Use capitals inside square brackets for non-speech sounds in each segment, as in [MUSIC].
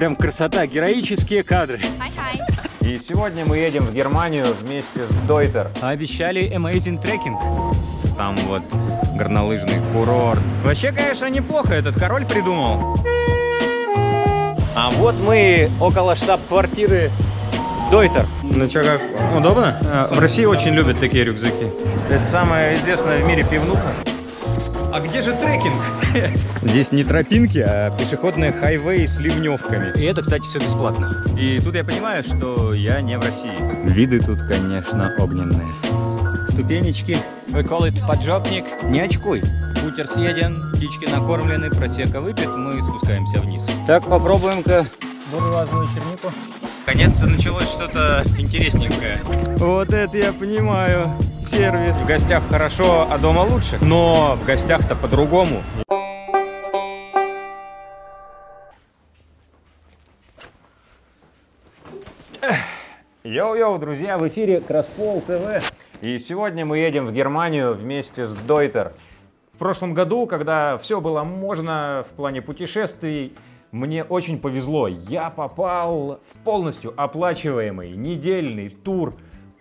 прям красота, героические кадры. И сегодня мы едем в Германию вместе с Дойтер. Обещали amazing трекинг. Там вот горнолыжный курорт. Вообще, конечно, неплохо этот король придумал. А вот мы около штаб-квартиры Дойтер. Ну что, как, удобно? В России очень любят такие рюкзаки. Это самая известная в мире пивнуха. А где же трекинг? [LAUGHS] Здесь не тропинки, а пешеходные хайвей с ливневками. И это, кстати, все бесплатно. И тут я понимаю, что я не в России. Виды тут, конечно, огненные. Ступенечки. We call it поджопник. Не очкуй. Путер съеден, птички накормлены, просека выпит, мы спускаемся вниз. Так, попробуем-ка буржуазную чернику. Наконец-то началось что-то интересненькое. Вот это я понимаю. Сервис. В гостях хорошо, а дома лучше. Но в гостях-то по-другому. Йоу-йоу, друзья, в эфире Краспол ТВ. И сегодня мы едем в Германию вместе с Deuter. В прошлом году, когда все было можно в плане путешествий, мне очень повезло. Я попал в полностью оплачиваемый недельный тур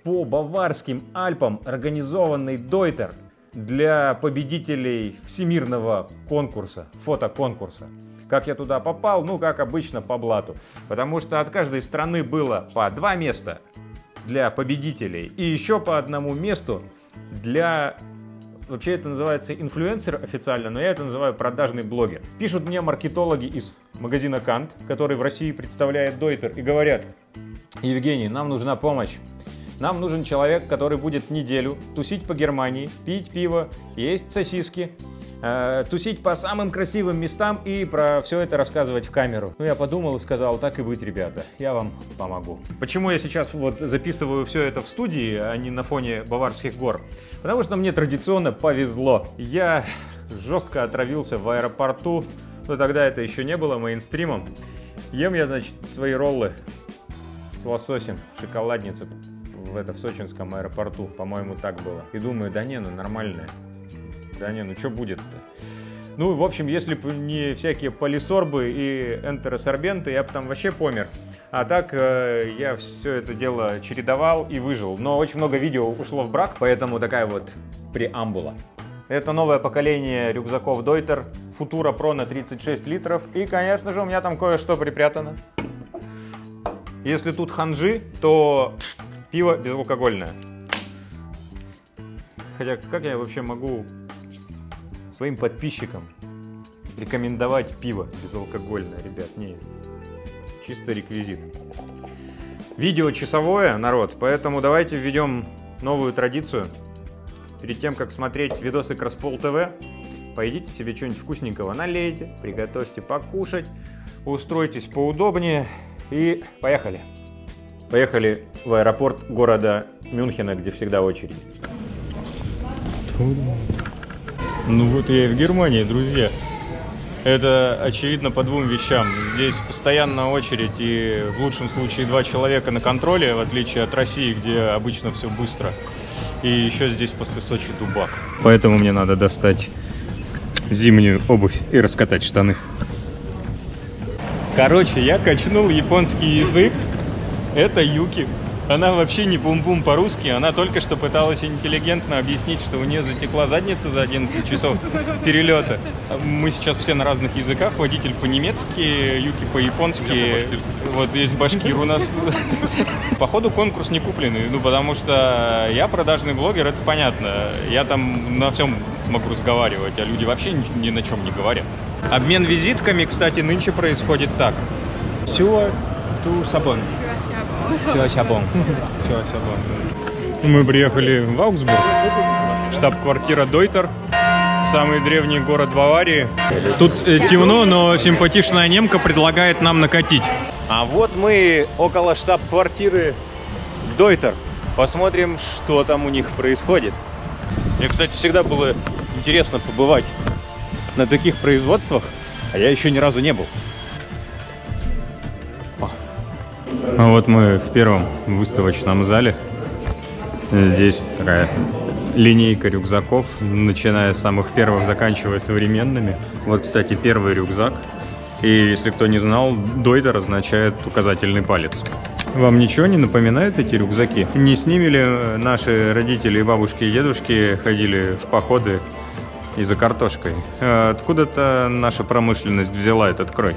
по Баварским Альпам, организованный Дойтер для победителей всемирного конкурса, фотоконкурса. Как я туда попал? Ну, как обычно, по блату. Потому что от каждой страны было по два места для победителей и еще по одному месту для Вообще это называется инфлюенсер официально, но я это называю продажный блогер. Пишут мне маркетологи из магазина Кант, который в России представляет Дойтер, и говорят, Евгений, нам нужна помощь. Нам нужен человек, который будет неделю тусить по Германии, пить пиво, есть сосиски, э, тусить по самым красивым местам и про все это рассказывать в камеру. Ну, я подумал и сказал, так и быть, ребята, я вам помогу. Почему я сейчас вот записываю все это в студии, а не на фоне Баварских гор? Потому что мне традиционно повезло. Я жестко отравился в аэропорту, но тогда это еще не было мейнстримом. Ем я, значит, свои роллы с лососем в шоколаднице в, это, в сочинском аэропорту, по-моему, так было. И думаю, да не, ну нормальное. Да не, ну что будет-то? Ну, в общем, если бы не всякие полисорбы и энтеросорбенты, я бы там вообще помер. А так э, я все это дело чередовал и выжил. Но очень много видео ушло в брак, поэтому такая вот преамбула. Это новое поколение рюкзаков Deuter Futura Pro на 36 литров. И, конечно же, у меня там кое-что припрятано. Если тут ханжи, то пиво безалкогольное. Хотя, как я вообще могу своим подписчикам рекомендовать пиво безалкогольное, ребят? Не, чисто реквизит. Видео часовое, народ, поэтому давайте введем новую традицию. Перед тем, как смотреть видосы Краспол ТВ, пойдите себе что-нибудь вкусненького налейте, приготовьте покушать, устройтесь поудобнее и поехали. Поехали в аэропорт города Мюнхена, где всегда очередь. Ну вот я и в Германии, друзья. Это очевидно по двум вещам. Здесь постоянно очередь и в лучшем случае два человека на контроле, в отличие от России, где обычно все быстро. И еще здесь после Сочи дубак. Поэтому мне надо достать зимнюю обувь и раскатать штаны. Короче, я качнул японский язык. Это Юки. Она вообще не бум-бум по-русски, она только что пыталась интеллигентно объяснить, что у нее затекла задница за 11 часов перелета. Мы сейчас все на разных языках, водитель по-немецки, Юки по-японски, вот есть башкир у нас. Походу конкурс не купленный, ну потому что я продажный блогер, это понятно. Я там на всем могу разговаривать, а люди вообще ни, на чем не говорят. Обмен визитками, кстати, нынче происходит так. Все, ту сабон. Все, сябон. Все, сябон. Мы приехали в Аугсбург, штаб-квартира Дойтер, самый древний город Баварии. Тут э, темно, но симпатичная немка предлагает нам накатить. А вот мы около штаб-квартиры Дойтер. Посмотрим, что там у них происходит. Мне, кстати, всегда было интересно побывать на таких производствах, а я еще ни разу не был. Вот мы в первом выставочном зале. Здесь такая линейка рюкзаков, начиная с самых первых, заканчивая современными. Вот, кстати, первый рюкзак И если кто не знал, дойтер означает указательный палец. Вам ничего не напоминают эти рюкзаки? Не с ними ли наши родители, бабушки и дедушки ходили в походы и за картошкой? А откуда-то наша промышленность взяла этот крой.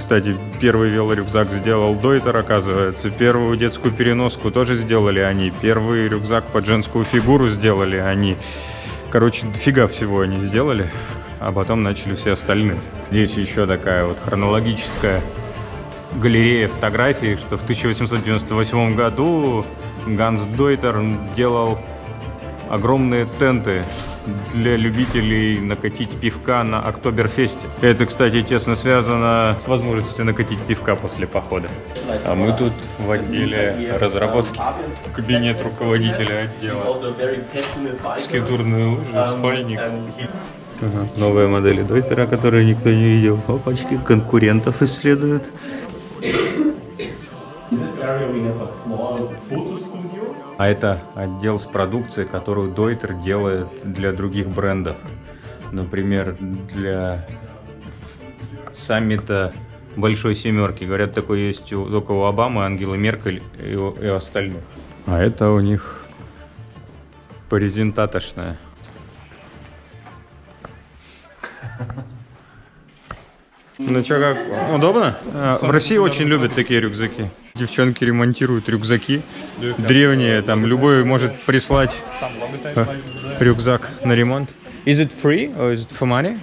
Кстати, первый велорюкзак сделал Дойтер, оказывается. Первую детскую переноску тоже сделали они. Первый рюкзак под женскую фигуру сделали они. Короче, дофига всего они сделали, а потом начали все остальные. Здесь еще такая вот хронологическая галерея фотографий, что в 1898 году Ганс Дойтер делал огромные тенты для любителей накатить пивка на Октоберфесте. Это, кстати, тесно связано с возможностью накатить пивка после похода. А мы тут в отделе разработки. Кабинет руководителя отдела. Скитурные лыжи, спальник. Ага. Новая модель Дойтера, которую никто не видел. Опачки, конкурентов исследуют. А это отдел с продукцией, которую Дойтер делает для других брендов. Например, для саммита Большой Семерки. Говорят, такой есть у, только у Обамы, Ангелы Меркель и у, и остальных. А это у них презентатошная. Ну что, как? Удобно? А, в России очень любят такие рюкзаки. Девчонки ремонтируют рюкзаки древние, там любой может прислать э, рюкзак на ремонт. Is it free or is it for money?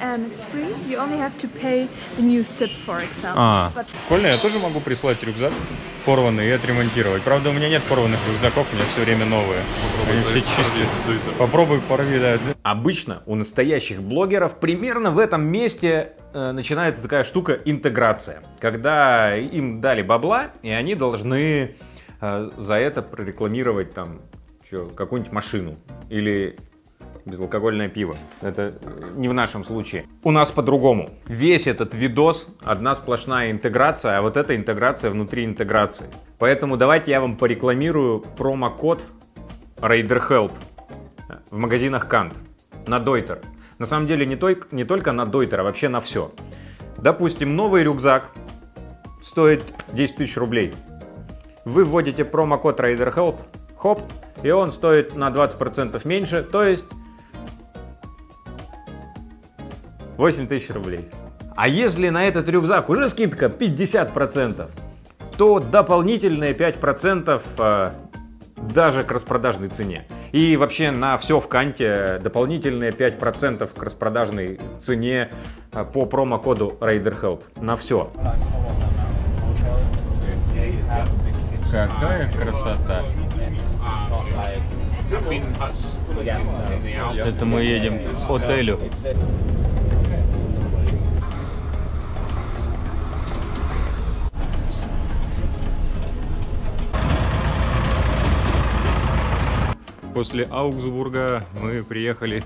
And it's free. You only have to pay the new zip, for example. А, But прикольно, я тоже могу прислать рюкзак порванный и отремонтировать. Правда, у меня нет порванных рюкзаков, у меня все время новые. Они все чистые. Попробуй порви, да. Обычно у настоящих блогеров примерно в этом месте э, начинается такая штука интеграция. Когда им дали бабла, и они должны э, за это прорекламировать там какую-нибудь машину или безалкогольное пиво. Это не в нашем случае. У нас по-другому. Весь этот видос одна сплошная интеграция, а вот эта интеграция внутри интеграции. Поэтому давайте я вам порекламирую промокод RaiderHelp в магазинах Кант на Дойтер. На самом деле не, той, не только на Дойтер, а вообще на все. Допустим, новый рюкзак стоит 10 тысяч рублей. Вы вводите промокод RaiderHelp, хоп, и он стоит на 20% меньше, то есть 8 тысяч рублей. А если на этот рюкзак уже скидка 50%, то дополнительные 5% э, даже к распродажной цене. И вообще на все в Канте дополнительные 5% к распродажной цене э, по промокоду RaiderHelp. На все. Какая красота! Это мы едем к отелю. После Аугсбурга мы приехали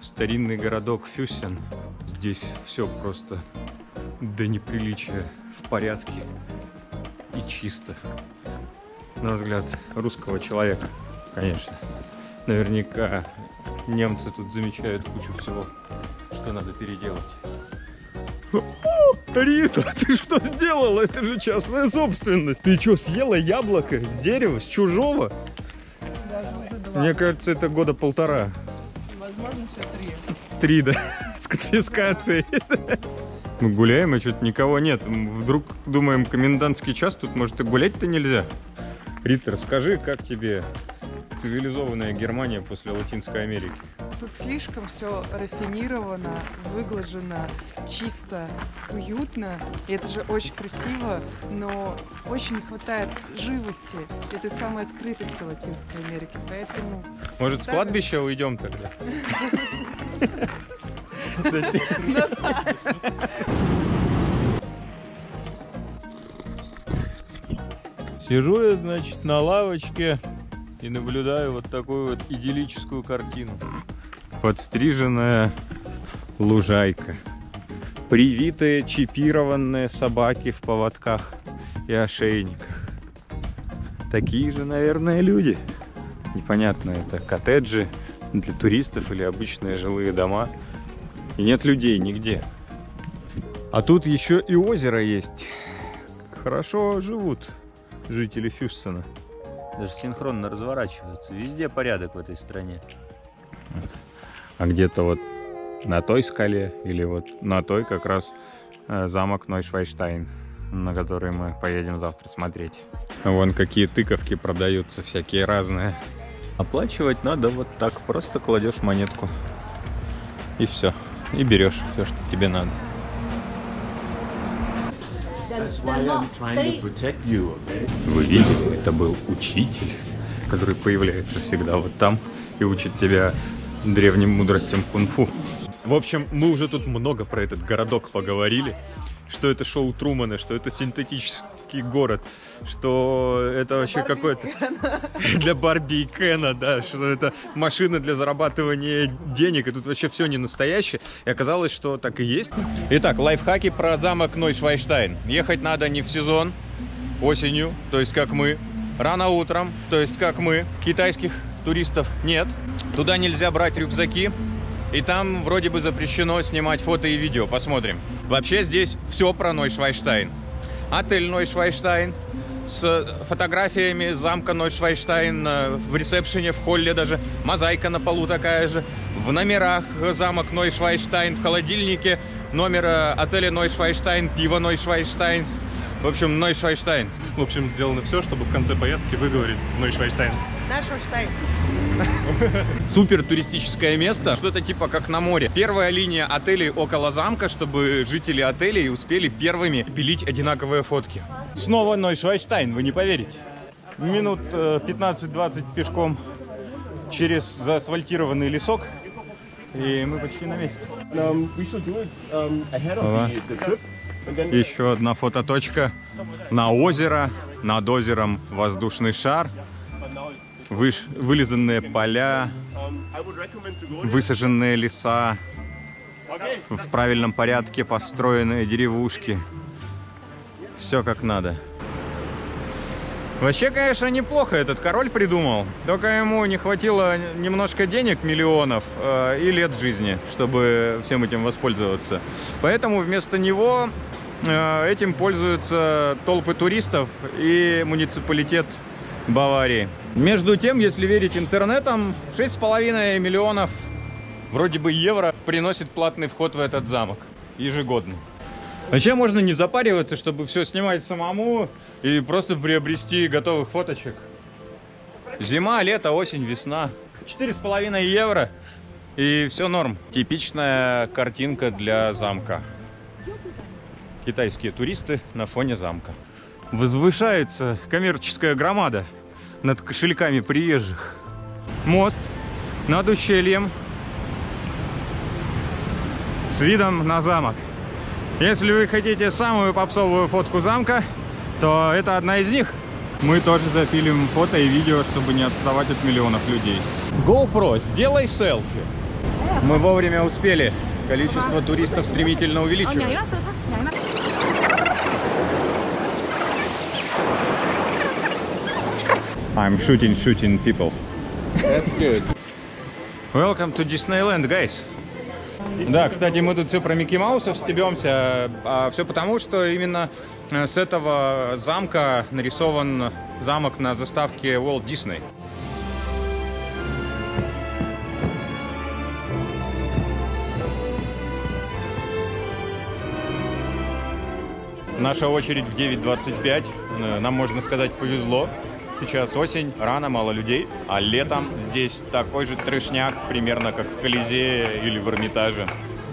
в старинный городок Фюссен. Здесь все просто до неприличия в порядке и чисто. На взгляд русского человека, конечно. Наверняка немцы тут замечают кучу всего, что надо переделать. О, Рита, [LAUGHS] ты что сделала? Это же частная собственность. Ты что, съела яблоко с дерева, с чужого? Мне кажется, это года полтора. Возможно, все три. Три, да, [LAUGHS] с конфискацией. Мы гуляем, а что-то никого нет. Вдруг думаем, комендантский час, тут, может, и гулять-то нельзя? Рита, расскажи, как тебе цивилизованная Германия после Латинской Америки? Тут слишком все рафинировано, выглажено, чисто, уютно. И это же очень красиво, но очень не хватает живости и той самой открытости Латинской Америки. Поэтому Может, с кладбища уйдем тогда? Сижу я, значит, на лавочке и наблюдаю вот такую вот идиллическую картину. Подстриженная лужайка. Привитые чипированные собаки в поводках и ошейниках. Такие же, наверное, люди. Непонятно, это коттеджи для туристов или обычные жилые дома. И нет людей нигде. А тут еще и озеро есть. Хорошо живут жители Фюссена. Даже синхронно разворачиваются. Везде порядок в этой стране. А где-то вот на той скале или вот на той как раз э, замок Нойшвайштайн, на который мы поедем завтра смотреть. Вон какие тыковки продаются, всякие разные. Оплачивать надо вот так, просто кладешь монетку. И все. И берешь все, что тебе надо. Вы видели, это был учитель, который появляется всегда вот там и учит тебя древним мудростям кунг-фу. В общем, мы уже тут много про этот городок поговорили, что это шоу Трумана, что это синтетический город, что это вообще какой-то... [LAUGHS] Для Барби и Кена, да, что это машина для зарабатывания денег, и тут вообще все не настоящее. И оказалось, что так и есть. Итак, лайфхаки про замок Нойшвайштайн. Ехать надо не в сезон, осенью, то есть как мы, рано утром, то есть как мы, китайских туристов нет. Туда нельзя брать рюкзаки, и там вроде бы запрещено снимать фото и видео. Посмотрим. Вообще здесь все про Нойшвайштайн. Отель Нойшвайштайн с фотографиями замка Нойшвайштайн э, в ресепшене, в холле даже. Мозаика на полу такая же. В номерах замок Нойшвайштайн, в холодильнике номер э, отеля Нойшвайштайн, пиво Нойшвайштайн. В общем, Нойшвайштайн. В общем, сделано все, чтобы в конце поездки выговорить Нойшвайштайн. Супер туристическое место, что-то типа как на море. Первая линия отелей около замка, чтобы жители отелей успели первыми пилить одинаковые фотки. Снова Нойшвайштайн, вы не поверите. Минут э, 15-20 пешком через заасфальтированный лесок. И мы почти на месте. Um, Еще одна фототочка на озеро. Над озером воздушный шар. Выш... Вылизанные поля, высаженные леса, в правильном порядке построенные деревушки. Все как надо. Вообще, конечно, неплохо этот король придумал. Только ему не хватило немножко денег, миллионов э, и лет жизни, чтобы всем этим воспользоваться. Поэтому вместо него этим пользуются толпы туристов и муниципалитет Баварии. Между тем, если верить интернетам, 6,5 миллионов вроде бы евро приносит платный вход в этот замок ежегодно. Вообще можно не запариваться, чтобы все снимать самому и просто приобрести готовых фоточек. Зима, лето, осень, весна. 4,5 евро и все норм. Типичная картинка для замка. Китайские туристы на фоне замка. Возвышается коммерческая громада над кошельками приезжих. Мост над ущельем с видом на замок. Если вы хотите самую попсовую фотку замка, то это одна из них. Мы тоже запилим фото и видео, чтобы не отставать от миллионов людей. GoPro, сделай селфи. Мы вовремя успели. Количество туристов стремительно увеличивается. I'm shooting, shooting people. That's good. Welcome to Disneyland, guys. Да, кстати, мы тут все про Микки Маусов стебемся, а все потому, что именно э, с этого замка нарисован замок на заставке Walt Disney. Наша очередь в 9.25. Э, Нам, можно сказать, повезло. Сейчас осень, рано, мало людей. А летом здесь такой же трешняк, примерно как в Колизее или в Эрмитаже.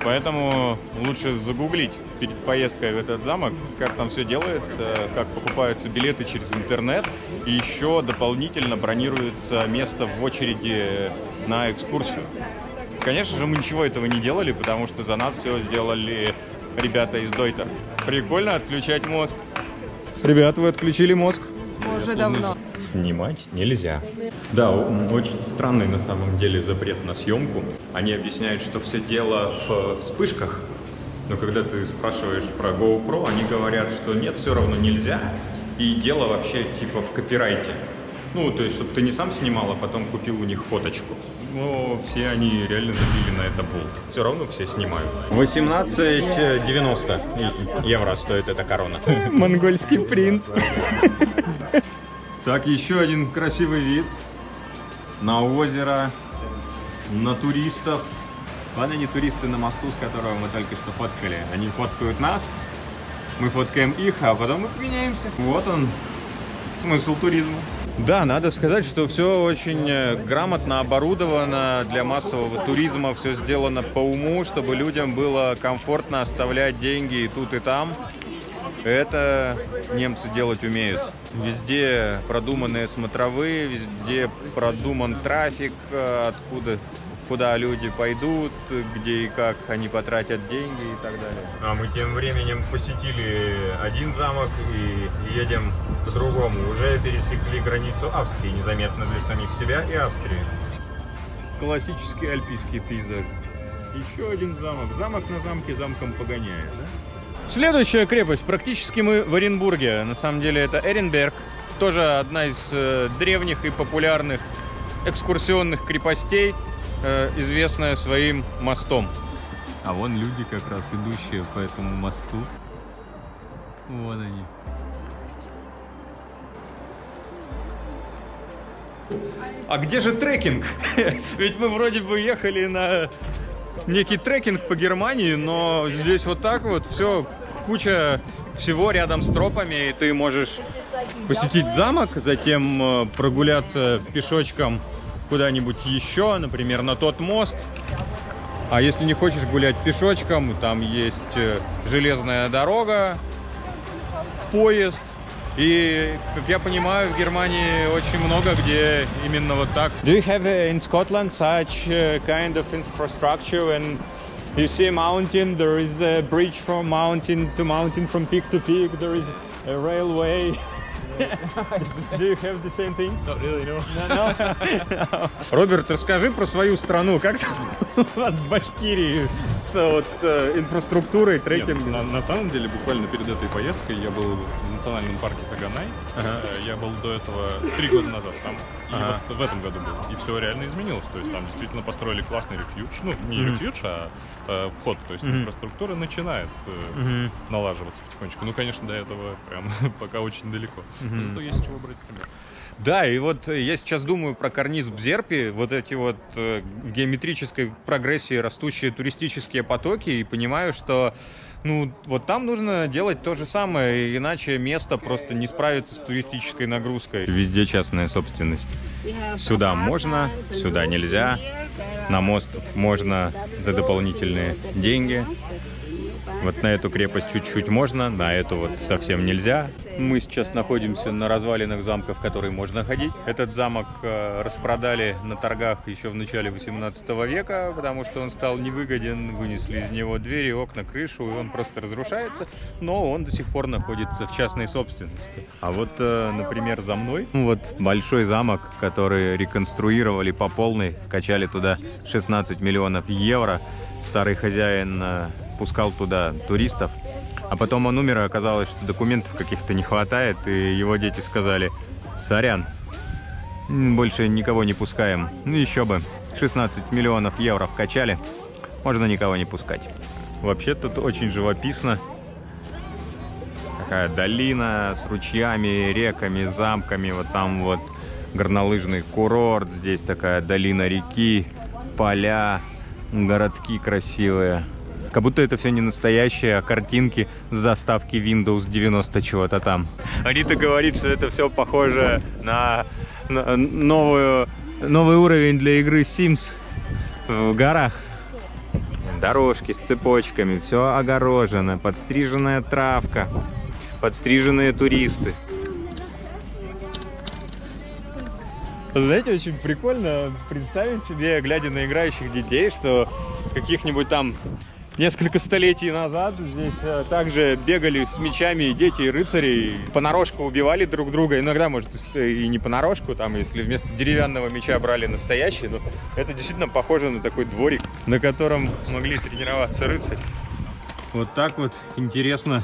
Поэтому лучше загуглить перед поездкой в этот замок, как там все делается, как покупаются билеты через интернет. И еще дополнительно бронируется место в очереди на экскурсию. Конечно же, мы ничего этого не делали, потому что за нас все сделали ребята из Дойтер. Прикольно отключать мозг. Ребят, вы отключили мозг? Уже давно. Снимать нельзя. Да, очень странный на самом деле запрет на съемку. Они объясняют, что все дело в вспышках. Но когда ты спрашиваешь про GoPro, они говорят, что нет, все равно нельзя. И дело вообще типа в копирайте. Ну, то есть, чтобы ты не сам снимал, а потом купил у них фоточку. Но все они реально забили на это болт. Все равно все снимают. 18,90 евро стоит эта корона. Монгольский принц. [LAUGHS] Так, еще один красивый вид на озеро, на туристов. Ладно, не туристы на мосту, с которого мы только что фоткали. Они фоткают нас, мы фоткаем их, а потом мы поменяемся. Вот он, смысл туризма. Да, надо сказать, что все очень э, грамотно оборудовано для массового туризма, все сделано по уму, чтобы людям было комфортно оставлять деньги и тут, и там. Это немцы делать умеют. Везде продуманные смотровые, везде продуман трафик, э, откуда куда люди пойдут, где и как они потратят деньги и так далее. А мы тем временем посетили один замок и едем к другому. Уже пересекли границу Австрии незаметно для самих себя и Австрии. Классический альпийский пейзаж. Еще один замок. Замок на замке замком погоняет, да? Следующая крепость. Практически мы в Оренбурге. На самом деле это Эренберг. Тоже одна из э, древних и популярных экскурсионных крепостей э, известная своим мостом. А вон люди как раз идущие по этому мосту. Вот они. А где же трекинг? [LAUGHS] Ведь мы вроде бы ехали на некий трекинг по Германии, но здесь вот так вот все, куча всего рядом с тропами, и ты можешь посетить замок, затем э, прогуляться пешочком куда-нибудь еще, например, на тот мост. А если не хочешь гулять пешочком, там есть э, железная дорога, поезд. И, как я понимаю, в Германии очень много где именно вот так. Do you have uh, in Scotland such kind of infrastructure when you see a mountain, there is a bridge from mountain to mountain, from peak to peak, there is a railway. [LAUGHS] Do you have the same thing? Not really, no. No, no. [LAUGHS] Роберт, расскажи про свою страну. Как там [LAUGHS] в Башкирии С вот, э, инфраструктурой, трекингом? на, на самом деле, буквально перед этой поездкой я был в национальном парке Таганай. Ага. Э, Я был до этого три года назад там. И Ага. вот в этом году был. И все реально изменилось. То есть там действительно построили классный рефьюдж. Ну, не Мгм. рефьюдж, а э, вход. То есть Мгм. инфраструктура начинает э, Мгм. налаживаться потихонечку. Ну, конечно, до этого прям [LAUGHS] пока очень далеко. Мгм. Но зато есть чего брать пример. Да, и вот э, я сейчас думаю про карниз Бзерпи, вот эти вот э, в геометрической прогрессии растущие туристические потоки, и понимаю, что ну, вот там нужно делать то же самое, иначе место просто не справится с туристической нагрузкой. Везде частная собственность. Сюда можно, сюда нельзя. На мост можно за дополнительные деньги. Вот на эту крепость чуть-чуть можно, на эту вот совсем нельзя. Мы сейчас находимся на развалинах замка, в который можно ходить. Этот замок э, распродали на торгах еще в начале 18 века, потому что он стал невыгоден, вынесли из него двери, окна, крышу, и он просто разрушается, но он до сих пор находится в частной собственности. А вот, э, например, за мной, вот большой замок, который реконструировали по полной, вкачали туда 16 миллионов евро. Старый хозяин э, пускал туда туристов, а потом он умер, и оказалось, что документов каких-то не хватает, и его дети сказали, сорян, больше никого не пускаем. Ну еще бы, 16 миллионов евро вкачали, можно никого не пускать. Вообще тут очень живописно. Такая долина с ручьями, реками, замками, вот там вот горнолыжный курорт, здесь такая долина реки, поля, городки красивые. Как будто это все не настоящее, а картинки с заставки Windows 90 чего-то там. Анита говорит, что это все похоже на, на новую, новый уровень для игры Sims в горах. Дорожки с цепочками, все огорожено, подстриженная травка, подстриженные туристы. Знаете, очень прикольно представить себе, глядя на играющих детей, что каких-нибудь там несколько столетий назад здесь э, также бегали с мечами дети и рыцари, и понарошку убивали друг друга. Иногда, может, и не понарошку, там, если вместо деревянного меча брали настоящий, но это действительно похоже на такой дворик, на котором могли тренироваться рыцари. Вот так вот интересно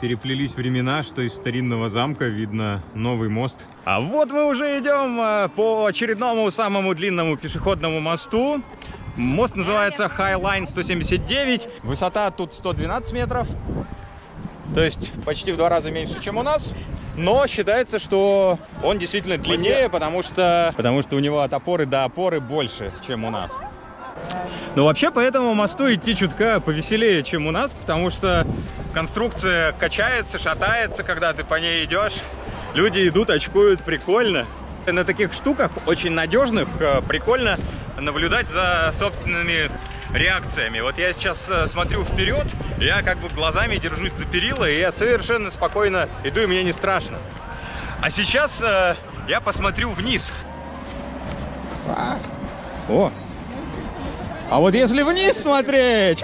переплелись времена, что из старинного замка видно новый мост. А вот мы уже идем э, по очередному самому длинному пешеходному мосту. Мост называется Highline 179. Высота тут 112 метров. То есть почти в два раза меньше, чем у нас. Но считается, что он действительно длиннее, потому что, потому что у него от опоры до опоры больше, чем у нас. Но вообще по этому мосту идти чутка повеселее, чем у нас, потому что конструкция качается, шатается, когда ты по ней идешь. Люди идут, очкуют, прикольно. На таких штуках, очень надежных, э, прикольно наблюдать за собственными реакциями. Вот я сейчас э, смотрю вперед, я как бы глазами держусь за перила, и я совершенно спокойно иду, и мне не страшно. А сейчас э, я посмотрю вниз. О, а вот если вниз смотреть,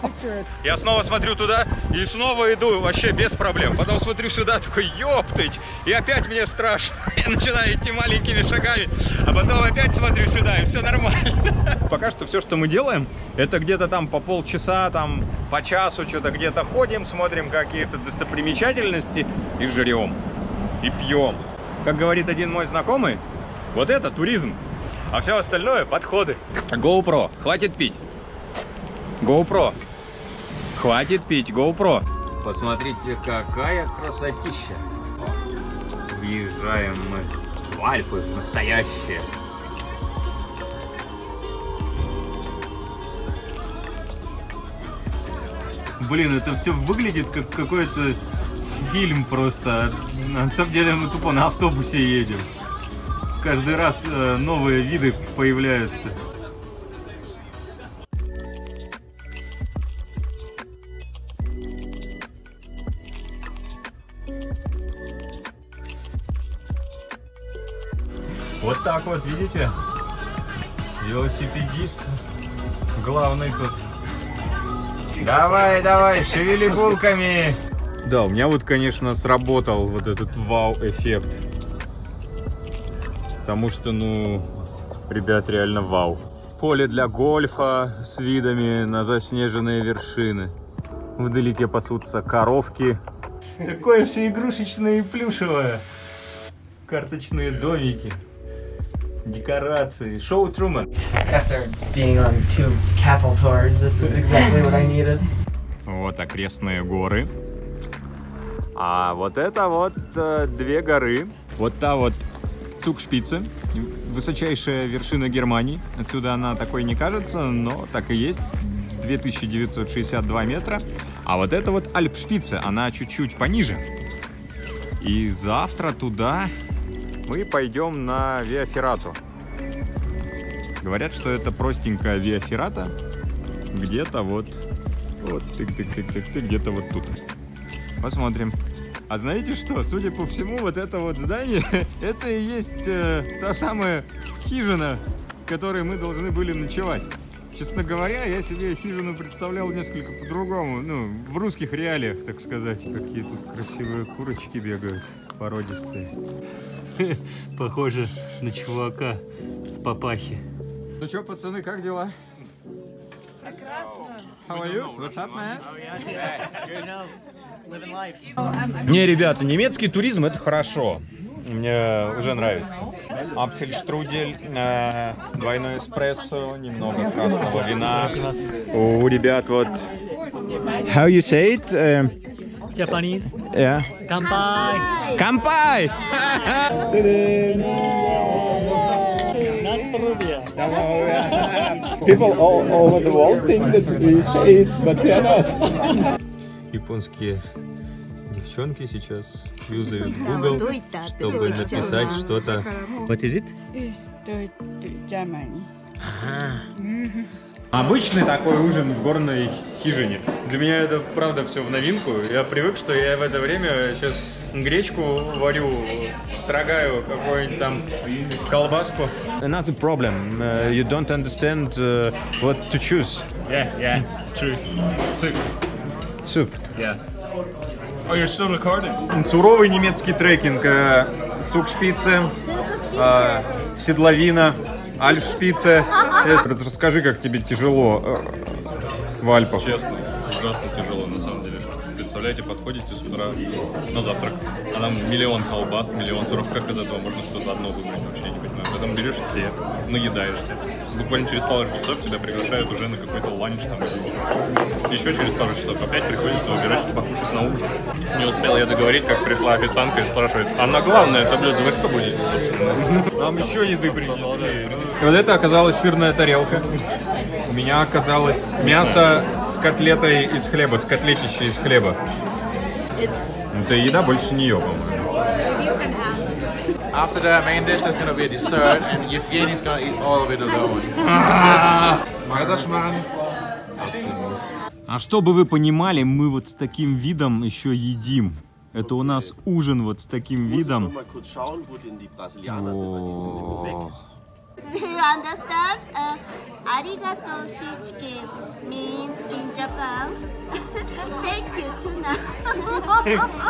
[LAUGHS] я снова смотрю туда и снова иду вообще без проблем. Потом смотрю сюда, такой, ёптыть, и опять мне страшно. [LAUGHS] Я начинаю идти маленькими шагами, а потом опять смотрю сюда, и все нормально. [LAUGHS] Пока что все, что мы делаем, это где-то там по полчаса, там по часу что-то где-то ходим, смотрим какие-то достопримечательности и жрем, и пьем. Как говорит один мой знакомый, вот это туризм. А все остальное подходы. GoPro, хватит пить. GoPro, хватит пить, GoPro. Посмотрите, какая красотища. Въезжаем мы в Альпы, настоящие. Блин, это все выглядит как какой-то фильм просто. На самом деле мы тупо на автобусе едем каждый раз э, новые виды появляются. Вот так вот, видите? Велосипедист. Главный тут. Давай, давай, шевели булками. Да, у меня вот, конечно, сработал вот этот вау-эффект. Потому что, ну, ребят, реально вау. Поле для гольфа с видами на заснеженные вершины. Вдалеке пасутся коровки. Такое все игрушечное и плюшевое. Карточные домики. Декорации. Шоу Труман. After being on two castle tours, this is exactly what I needed. Вот окрестные горы. А вот это вот э, две горы. Вот та вот Цукшпице, высочайшая вершина Германии. Отсюда она такой не кажется, но так и есть. 2962 метра. А вот это вот Альпшпице, она чуть-чуть пониже. И завтра туда мы пойдем на Виаферату. Говорят, что это простенькая Виаферата. Где-то вот, вот, где-то вот тут. Посмотрим. А знаете что? Судя по всему, вот это вот здание, [LAUGHS] это и есть э, та самая хижина, в которой мы должны были ночевать. Честно говоря, я себе хижину представлял несколько по-другому, ну, в русских реалиях, так сказать. Какие тут красивые курочки бегают, породистые. [LAUGHS] Похоже на чувака в папахе. Ну что, пацаны, как дела? How are you? What's up, man? Не, ребята, немецкий туризм это хорошо. Мне уже нравится. Апфельштрудель, э, двойной эспрессо, немного красного вина. У ребят вот... How you say it? Uh, Japanese. yeah. Kanpai. Kampai! Nasturubia. People all over the world think that we say it, but they are not. Японские девчонки сейчас юзают Google, чтобы написать что-то. What is it? Обычный такой ужин в горной хижине. Для меня это правда все в новинку. Я привык, что я в это время сейчас гречку варю, строгаю какую-нибудь там колбаску. Another problem. Uh, you don't understand uh, what to choose. Yeah, yeah, true. Soup. Soup. Yeah. Oh, you're still recording? Суровый немецкий трекинг. э, Цукшпице, э, седловина, альфшпице. Э, Расскажи, как тебе тяжело э, в Альпах. Честно, ужасно тяжело на самом деле. представляете, подходите с утра на завтрак, а там миллион колбас, миллион сыров, как из этого можно что-то одно выбрать, вообще не понимаю. Потом берешь все, наедаешься. Буквально через пару часов тебя приглашают уже на какой-то ланч там или еще что-то. Еще через пару часов опять приходится выбирать, что покушать на ужин. Не успел я договорить, как пришла официантка и спрашивает, а на главное это блюдо вы что будете, собственно? Нам еще еды принесли. И вот это оказалась сырная тарелка. У меня оказалось мясо с котлетой из хлеба, с котлетищей из хлеба. Это еда больше нее, по-моему. After the main dish, there's gonna be a dessert, and Evgeny's gonna eat all of it alone. Meiserschmarrn, Apfelmus. А чтобы вы понимали, мы вот с таким видом еще едим. Это у нас ужин вот с таким видом. Schauen, Do you understand? Uh, arigato shichiki means in Japan. [LAUGHS] Thank you, tuna.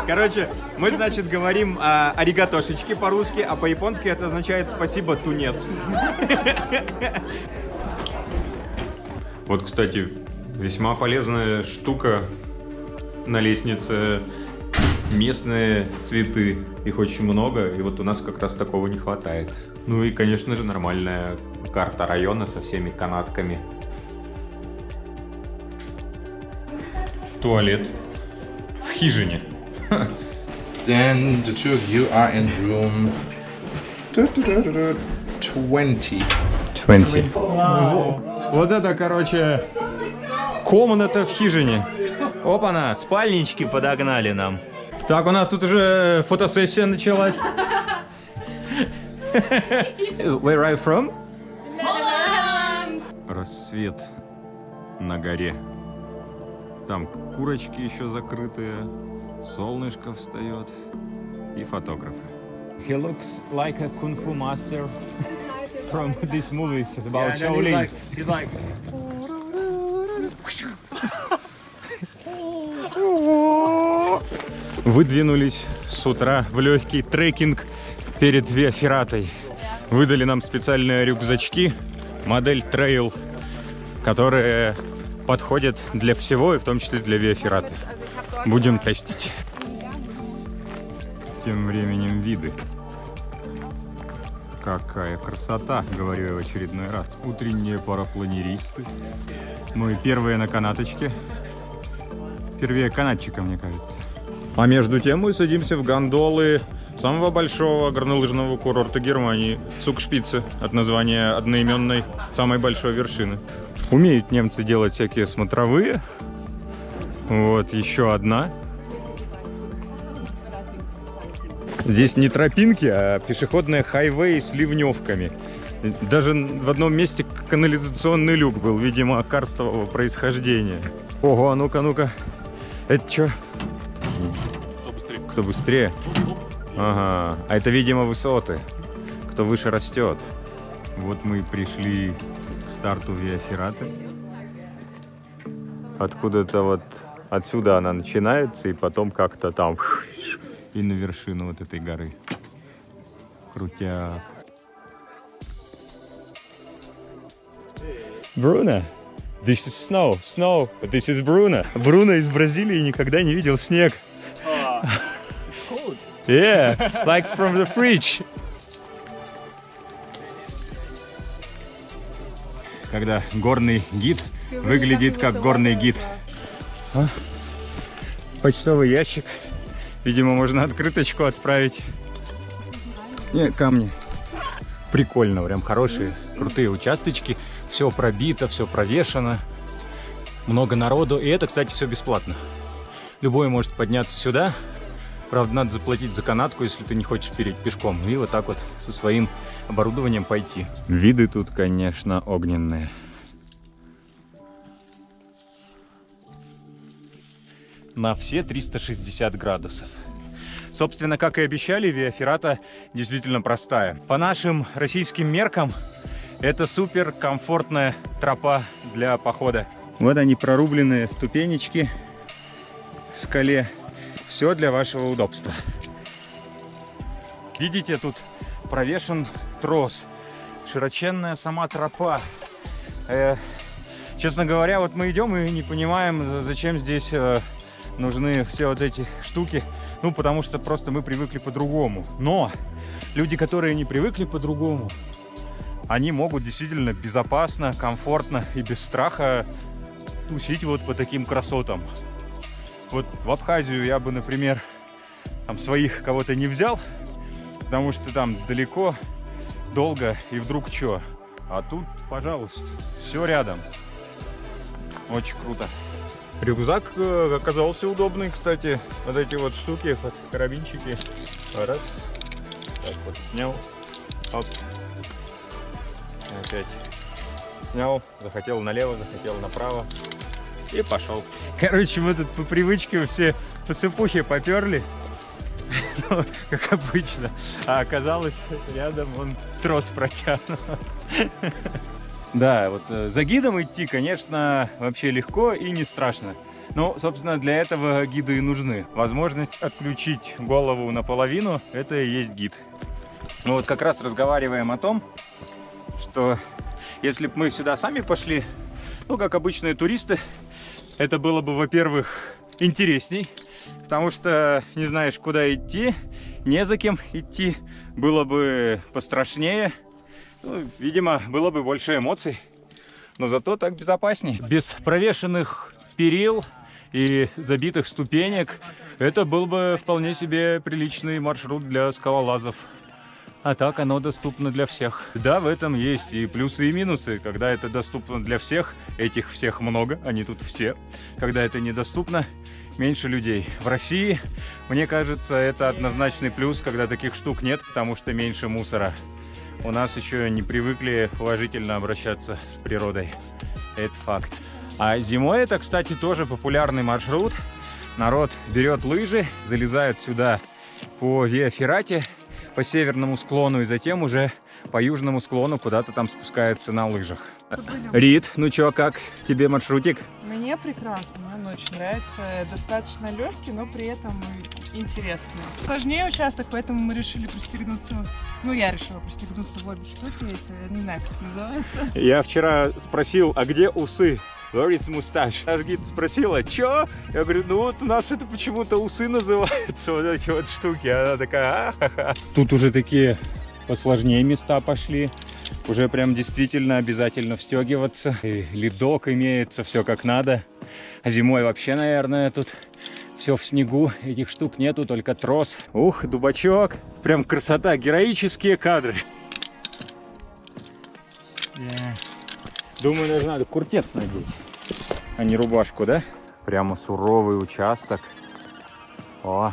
[LAUGHS] Короче, мы, значит, говорим а, аригатошечки по-русски, а по-японски это означает спасибо, тунец. [LAUGHS] Вот, кстати, весьма полезная штука на лестнице. Местные цветы, их очень много, и вот у нас как раз такого не хватает. Ну и, конечно же, нормальная карта района со всеми канатками. Туалет в хижине. [LAUGHS] Then the two of you are in room 20. 20. Вот это, короче, комната в хижине. Опа-на, спальнички подогнали нам. Так, у нас тут уже фотосессия началась. Where are you from? Рассвет на горе. Там курочки еще закрытые, солнышко встает и фотографы. He looks like a kung fu master [LAUGHS] from these movies about Shaolin. he's like, Выдвинулись с утра в легкий трекинг перед Виафератой. Выдали нам специальные рюкзачки, модель Trail, которые подходят для всего, и в том числе для Виафераты. Будем тестить. Тем временем виды. Какая красота, говорю я в очередной раз. Утренние парапланеристы. Мы первые на канаточке. Первее канатчика, мне кажется. А между тем мы садимся в гондолы самого большого горнолыжного курорта Германии. Цукшпице от названия одноименной самой большой вершины. Умеют немцы делать всякие смотровые. Вот еще одна. Здесь не тропинки, а пешеходные хайвей с ливневками. Даже в одном месте канализационный люк был, видимо, карстового происхождения. Ого, а ну-ка, ну-ка. Это что? Кто быстрее? Кто быстрее? Ага. А это, видимо, высоты. Кто выше растет. Вот мы и пришли к старту Виафераты. Откуда-то вот отсюда она начинается, и потом как-то там и на вершину вот этой горы. Крутяк. Бруно, this is snow, snow, this is Бруно. Бруно из Бразилии никогда не видел снег. Yeah, like from the fridge. Когда горный гид выглядит как горный гид. А? Почтовый ящик. Видимо, можно открыточку отправить. Не, камни. Прикольно, прям хорошие, крутые участочки. Все пробито, все провешено. Много народу. И это, кстати, все бесплатно. Любой может подняться сюда. Правда, надо заплатить за канатку, если ты не хочешь переть пешком. И вот так вот со своим оборудованием пойти. Виды тут, конечно, огненные. На все 360 градусов. Собственно, как и обещали, Виаферата действительно простая. По нашим российским меркам, это супер комфортная тропа для похода. Вот они, прорубленные ступенечки в скале. Все для вашего удобства. Видите, тут провешен трос. Широченная сама тропа. Э, честно говоря, вот мы идем и не понимаем, зачем здесь э, нужны все вот эти штуки. Ну, потому что просто мы привыкли по-другому. Но люди, которые не привыкли по-другому, они могут действительно безопасно, комфортно и без страха тусить вот по таким красотам. Вот в Абхазию я бы, например, там своих кого-то не взял, потому что там далеко, долго и вдруг что. А тут, пожалуйста, все рядом. Очень круто. Рюкзак э, оказался удобный, кстати. Вот эти вот штуки, карабинчики. Раз. Так вот, снял. Оп. Опять снял. Захотел налево, захотел направо. И пошел. Короче, мы тут по привычке все по цепухе поперли. [LAUGHS] Ну, как обычно. А оказалось, рядом он трос протянут. [LAUGHS] Да, вот э, за гидом идти, конечно, вообще легко и не страшно. Но, собственно, для этого гиды и нужны. Возможность отключить голову наполовину – это и есть гид. Мы вот как раз разговариваем о том, что если бы мы сюда сами пошли, ну, как обычные туристы, это было бы, во-первых, интересней, потому что не знаешь, куда идти, не за кем идти, было бы пострашнее, ну, видимо, было бы больше эмоций, но зато так безопасней. Без провешенных перил и забитых ступенек это был бы вполне себе приличный маршрут для скалолазов. А так оно доступно для всех. Да, в этом есть и плюсы, и минусы. Когда это доступно для всех, этих всех много, они тут все. Когда это недоступно, меньше людей. В России, мне кажется, это однозначный плюс, когда таких штук нет, потому что меньше мусора у нас еще не привыкли положительно обращаться с природой. Это факт. А зимой это, кстати, тоже популярный маршрут. Народ берет лыжи, залезает сюда по Виаферате, по северному склону, и затем уже по южному склону куда-то там спускается на лыжах. Рит, ну чё, как тебе маршрутик? Мне прекрасно, мне он очень нравится. Достаточно легкий, но при этом интересный. Сложнее участок, поэтому мы решили пристегнуться. Ну, я решила пристегнуться в обе штуки эти, я не знаю, как называется. Я вчера спросил, а где усы? Where is mustache? Наш гид спросила, чё? Я говорю, ну вот у нас это почему-то усы называются, вот эти вот штуки. Она такая, а-ха-ха. Тут уже такие посложнее места пошли. Уже прям действительно обязательно встегиваться. И ледок имеется, все как надо. А зимой вообще, наверное, тут все в снегу. Этих штук нету, только трос. Ух, дубачок. Прям красота, героические кадры. Думаю, даже надо куртец надеть, а не рубашку, да? Прямо суровый участок. О,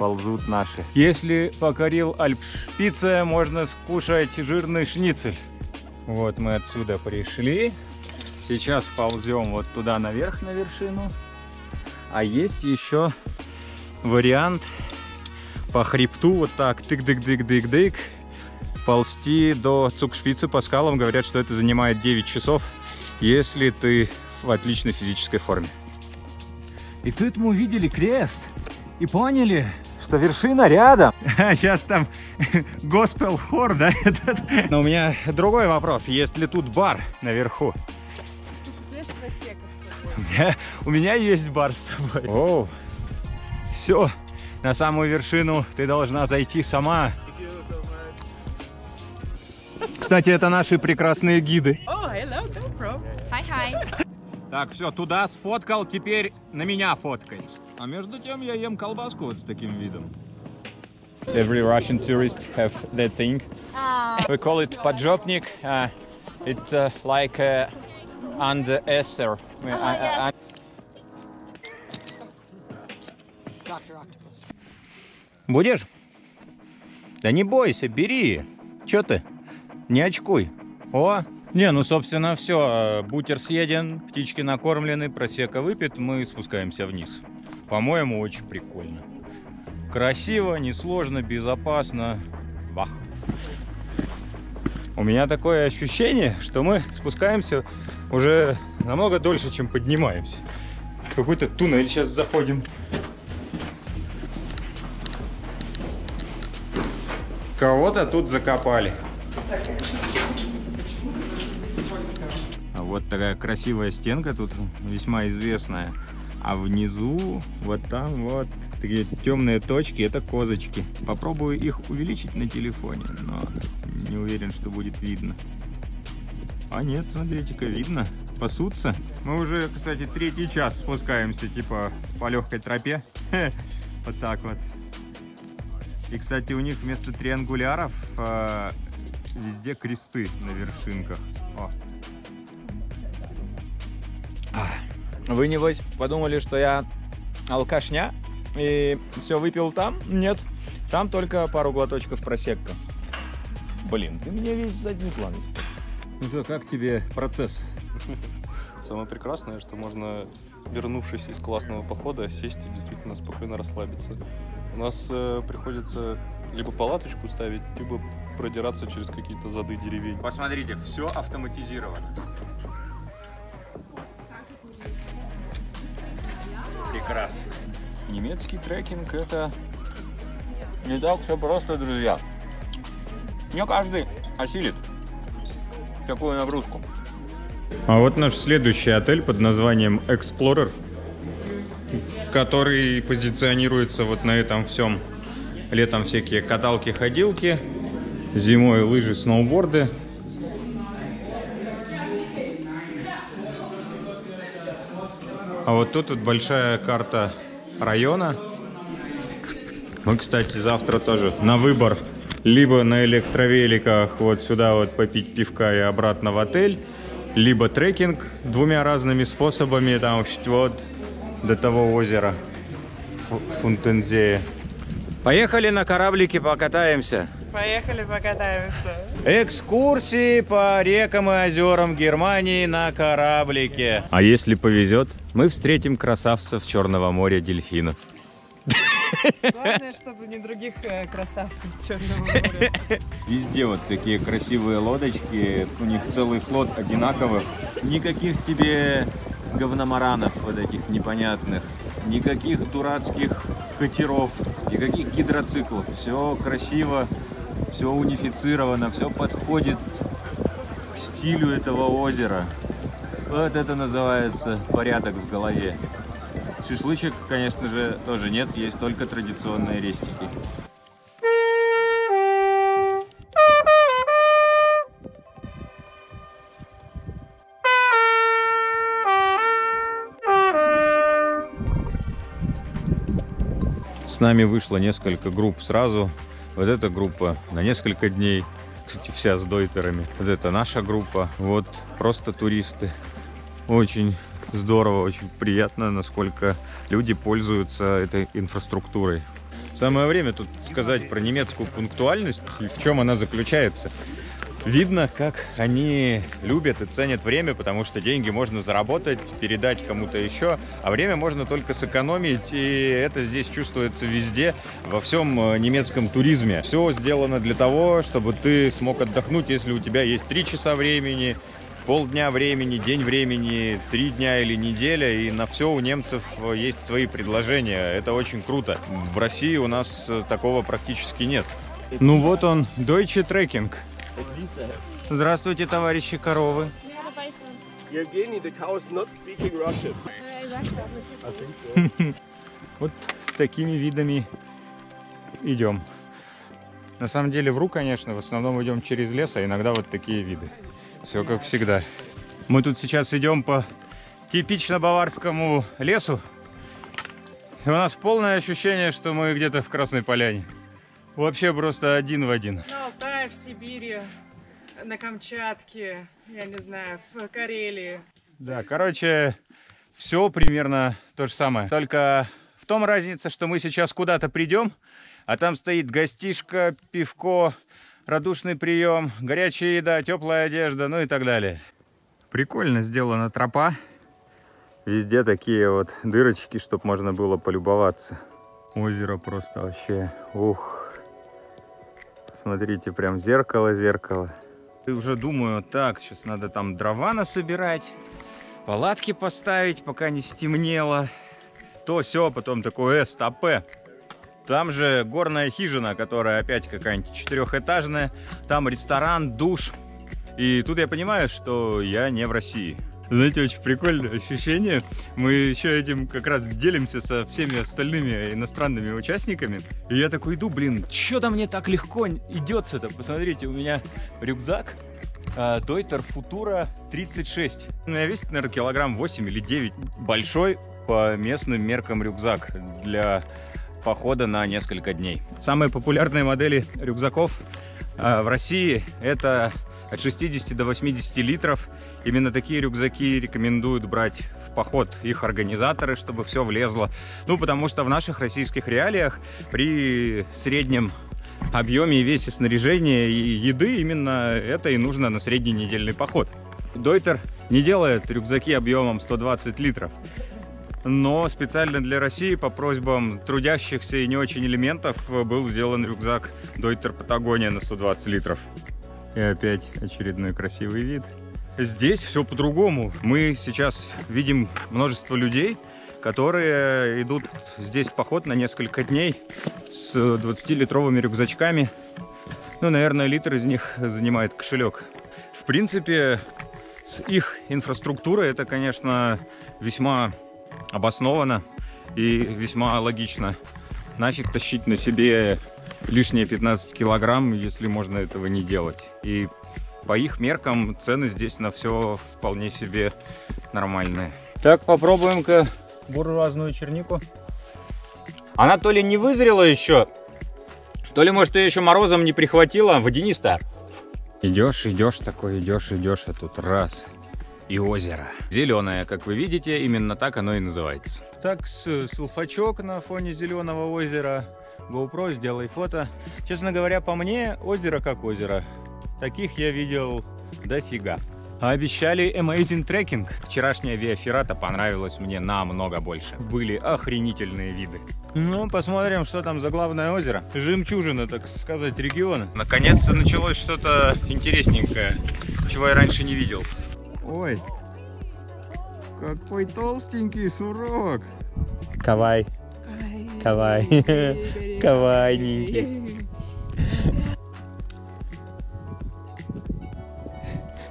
ползут наши. Если покорил Альпшпице, можно скушать жирный шницель. Вот мы отсюда пришли. Сейчас ползем вот туда наверх, на вершину. А есть еще вариант по хребту вот так тык-дык-дык-дык-дык ползти до Цукшпицы по скалам. Говорят, что это занимает 9 часов, если ты в отличной физической форме. И тут мы увидели крест и поняли, что вершина рядом. [LAUGHS] Сейчас там [LAUGHS] госпел хор, да? [LAUGHS] Этот? Но у меня другой вопрос. Есть ли тут бар наверху? У меня есть бар с собой. О, все, на самую вершину ты должна зайти сама. Кстати, это наши прекрасные гиды. Oh, hello. Hi, hi. Так, все, туда сфоткал, теперь на меня фоткай. А между тем я ем колбаску вот с таким видом. Every Russian tourist have that thing. We call it поджопник. Uh, it's uh, like uh, under Esther. Uh, uh, Будешь? Да не бойся, бери. Че ты? Не очкуй. О, не, ну, собственно, все. Бутер съеден, птички накормлены, просека выпит, мы спускаемся вниз. По-моему, очень прикольно. Красиво, несложно, безопасно. Бах. У меня такое ощущение, что мы спускаемся уже намного дольше, чем поднимаемся. В какой-то туннель сейчас заходим. Кого-то тут закопали. А вот такая красивая стенка тут, весьма известная. А внизу, вот там вот, такие темные точки, это козочки. Попробую их увеличить на телефоне, но не уверен, что будет видно. А нет, смотрите-ка, видно. Пасутся. Мы уже, кстати, третий час спускаемся, типа, по легкой тропе. [LAUGHS] Вот так вот. И, кстати, у них вместо триангуляров э, везде кресты на вершинках. О. Вы, небось, подумали, что я алкашня и все выпил там? Нет. Там только пару глоточков просекка. Блин, ты мне весь задний план испортил. Ну что, как тебе процесс? Самое прекрасное, что можно, вернувшись из классного похода, сесть и действительно спокойно расслабиться. У нас э, приходится либо палаточку ставить, либо продираться через какие-то зады деревень. Посмотрите, все автоматизировано. Прекрасно. Немецкий трекинг это не так все просто, друзья. Не каждый осилит такую нагрузку. А вот наш следующий отель под названием Explorer, который позиционируется вот на этом всем. Летом всякие каталки-ходилки, зимой лыжи, сноуборды. А вот тут вот большая карта района. Мы, кстати, завтра тоже на выбор либо на электровеликах вот сюда вот попить пивка и обратно в отель, либо трекинг двумя разными способами, там вот до того озера Фунтензея. Поехали на кораблике покатаемся. Поехали покатаемся. Экскурсии по рекам и озерам Германии на кораблике. А если повезет, мы встретим красавцев Черного моря дельфинов. Главное, чтобы не других э, красавцев Черного моря. Везде вот такие красивые лодочки, у них целый флот одинаковых. Никаких тебе говномаранов вот этих непонятных, никаких дурацких катеров, никаких гидроциклов. Все красиво, все унифицировано, все подходит к стилю этого озера. Вот это называется порядок в голове. Шашлычек, конечно же, тоже нет, есть только традиционные рестики. С нами вышло несколько групп сразу. Вот эта группа на несколько дней. Кстати, вся с дойтерами. Вот это наша группа. Вот просто туристы. Очень здорово, очень приятно, насколько люди пользуются этой инфраструктурой. Самое время тут сказать про немецкую пунктуальность и в чем она заключается. Видно, как они любят и ценят время, потому что деньги можно заработать, передать кому-то еще, а время можно только сэкономить, и это здесь чувствуется везде, во всем э, немецком туризме. Все сделано для того, чтобы ты смог отдохнуть, если у тебя есть три часа времени, полдня времени, день времени, три дня или неделя, и на все у немцев э, есть свои предложения. Это очень круто. В России у нас э, такого практически нет. Ну вот он, Deutsche Trekking. Здравствуйте, товарищи коровы. Евгений, the cow is not speaking Russian. Вот с такими видами идем. На самом деле вру, конечно, в основном идем через лес, а иногда вот такие виды. Все как всегда. Мы тут сейчас идем по типично баварскому лесу. И у нас полное ощущение, что мы где-то в Красной Поляне. Вообще просто один в один. На В Сибири, на Камчатке, я не знаю, в Карелии. Да, короче, все примерно то же самое. Только в том разница, что мы сейчас куда-то придем, а там стоит гостишка, пивко, радушный прием, горячая еда, теплая одежда, ну и так далее. Прикольно сделана тропа. Везде такие вот дырочки, чтобы можно было полюбоваться. Озеро просто вообще, ух. Смотрите, прям зеркало-зеркало. И уже думаю, так, сейчас надо там дрова насобирать, палатки поставить, пока не стемнело. То все, потом такое, э, стопе. Там же горная хижина, которая опять какая-нибудь четырехэтажная. Там ресторан, душ. И тут я понимаю, что я не в России. Знаете, очень прикольное ощущение. Мы еще этим как раз делимся со всеми остальными иностранными участниками. И я такой иду, блин, что-то мне так легко идется-то. Посмотрите, у меня рюкзак Дойтер Футура 36. У меня весит, наверное, килограмм 8 или 9. Большой по местным меркам рюкзак для похода на несколько дней. Самые популярные модели рюкзаков в России это от 60 до 80 литров. Именно такие рюкзаки рекомендуют брать в поход их организаторы, чтобы все влезло. Ну, потому что в наших российских реалиях при среднем объеме и весе снаряжения и еды именно это и нужно на средний недельный поход. Дойтер не делает рюкзаки объемом 120 литров. Но специально для России по просьбам трудящихся и не очень элементов был сделан рюкзак Дойтер Патагония на 120 литров. И опять очередной красивый вид. Здесь все по-другому. Мы сейчас видим множество людей, которые идут здесь в поход на несколько дней с 20-литровыми рюкзачками. Ну, наверное, литр из них занимает кошелек. В принципе, с их инфраструктурой это, конечно, весьма обоснованно и весьма логично. Нафиг тащить на себе лишние 15 килограмм, если можно этого не делать. И по их меркам цены здесь на все вполне себе нормальные. Так, попробуем-ка буржуазную чернику. Она то ли не вызрела еще, то ли, может, ее еще морозом не прихватила, водянистая. Идешь, идешь такой, идешь, идешь, а тут раз и озеро. Зеленое, как вы видите, именно так оно и называется. Так, сульфачок на фоне зеленого озера. GoPro, сделай фото. Честно говоря, по мне, озеро как озеро. Таких я видел дофига. Обещали Amazing Trekking. Вчерашняя Виаферата понравилась мне намного больше. Были охренительные виды. Ну, посмотрим, что там за главное озеро. Жемчужина, так сказать, региона. Наконец-то началось что-то интересненькое, чего я раньше не видел. Ой, какой толстенький сурок. Кавай. Кавай. [LAUGHS] Кавайненький.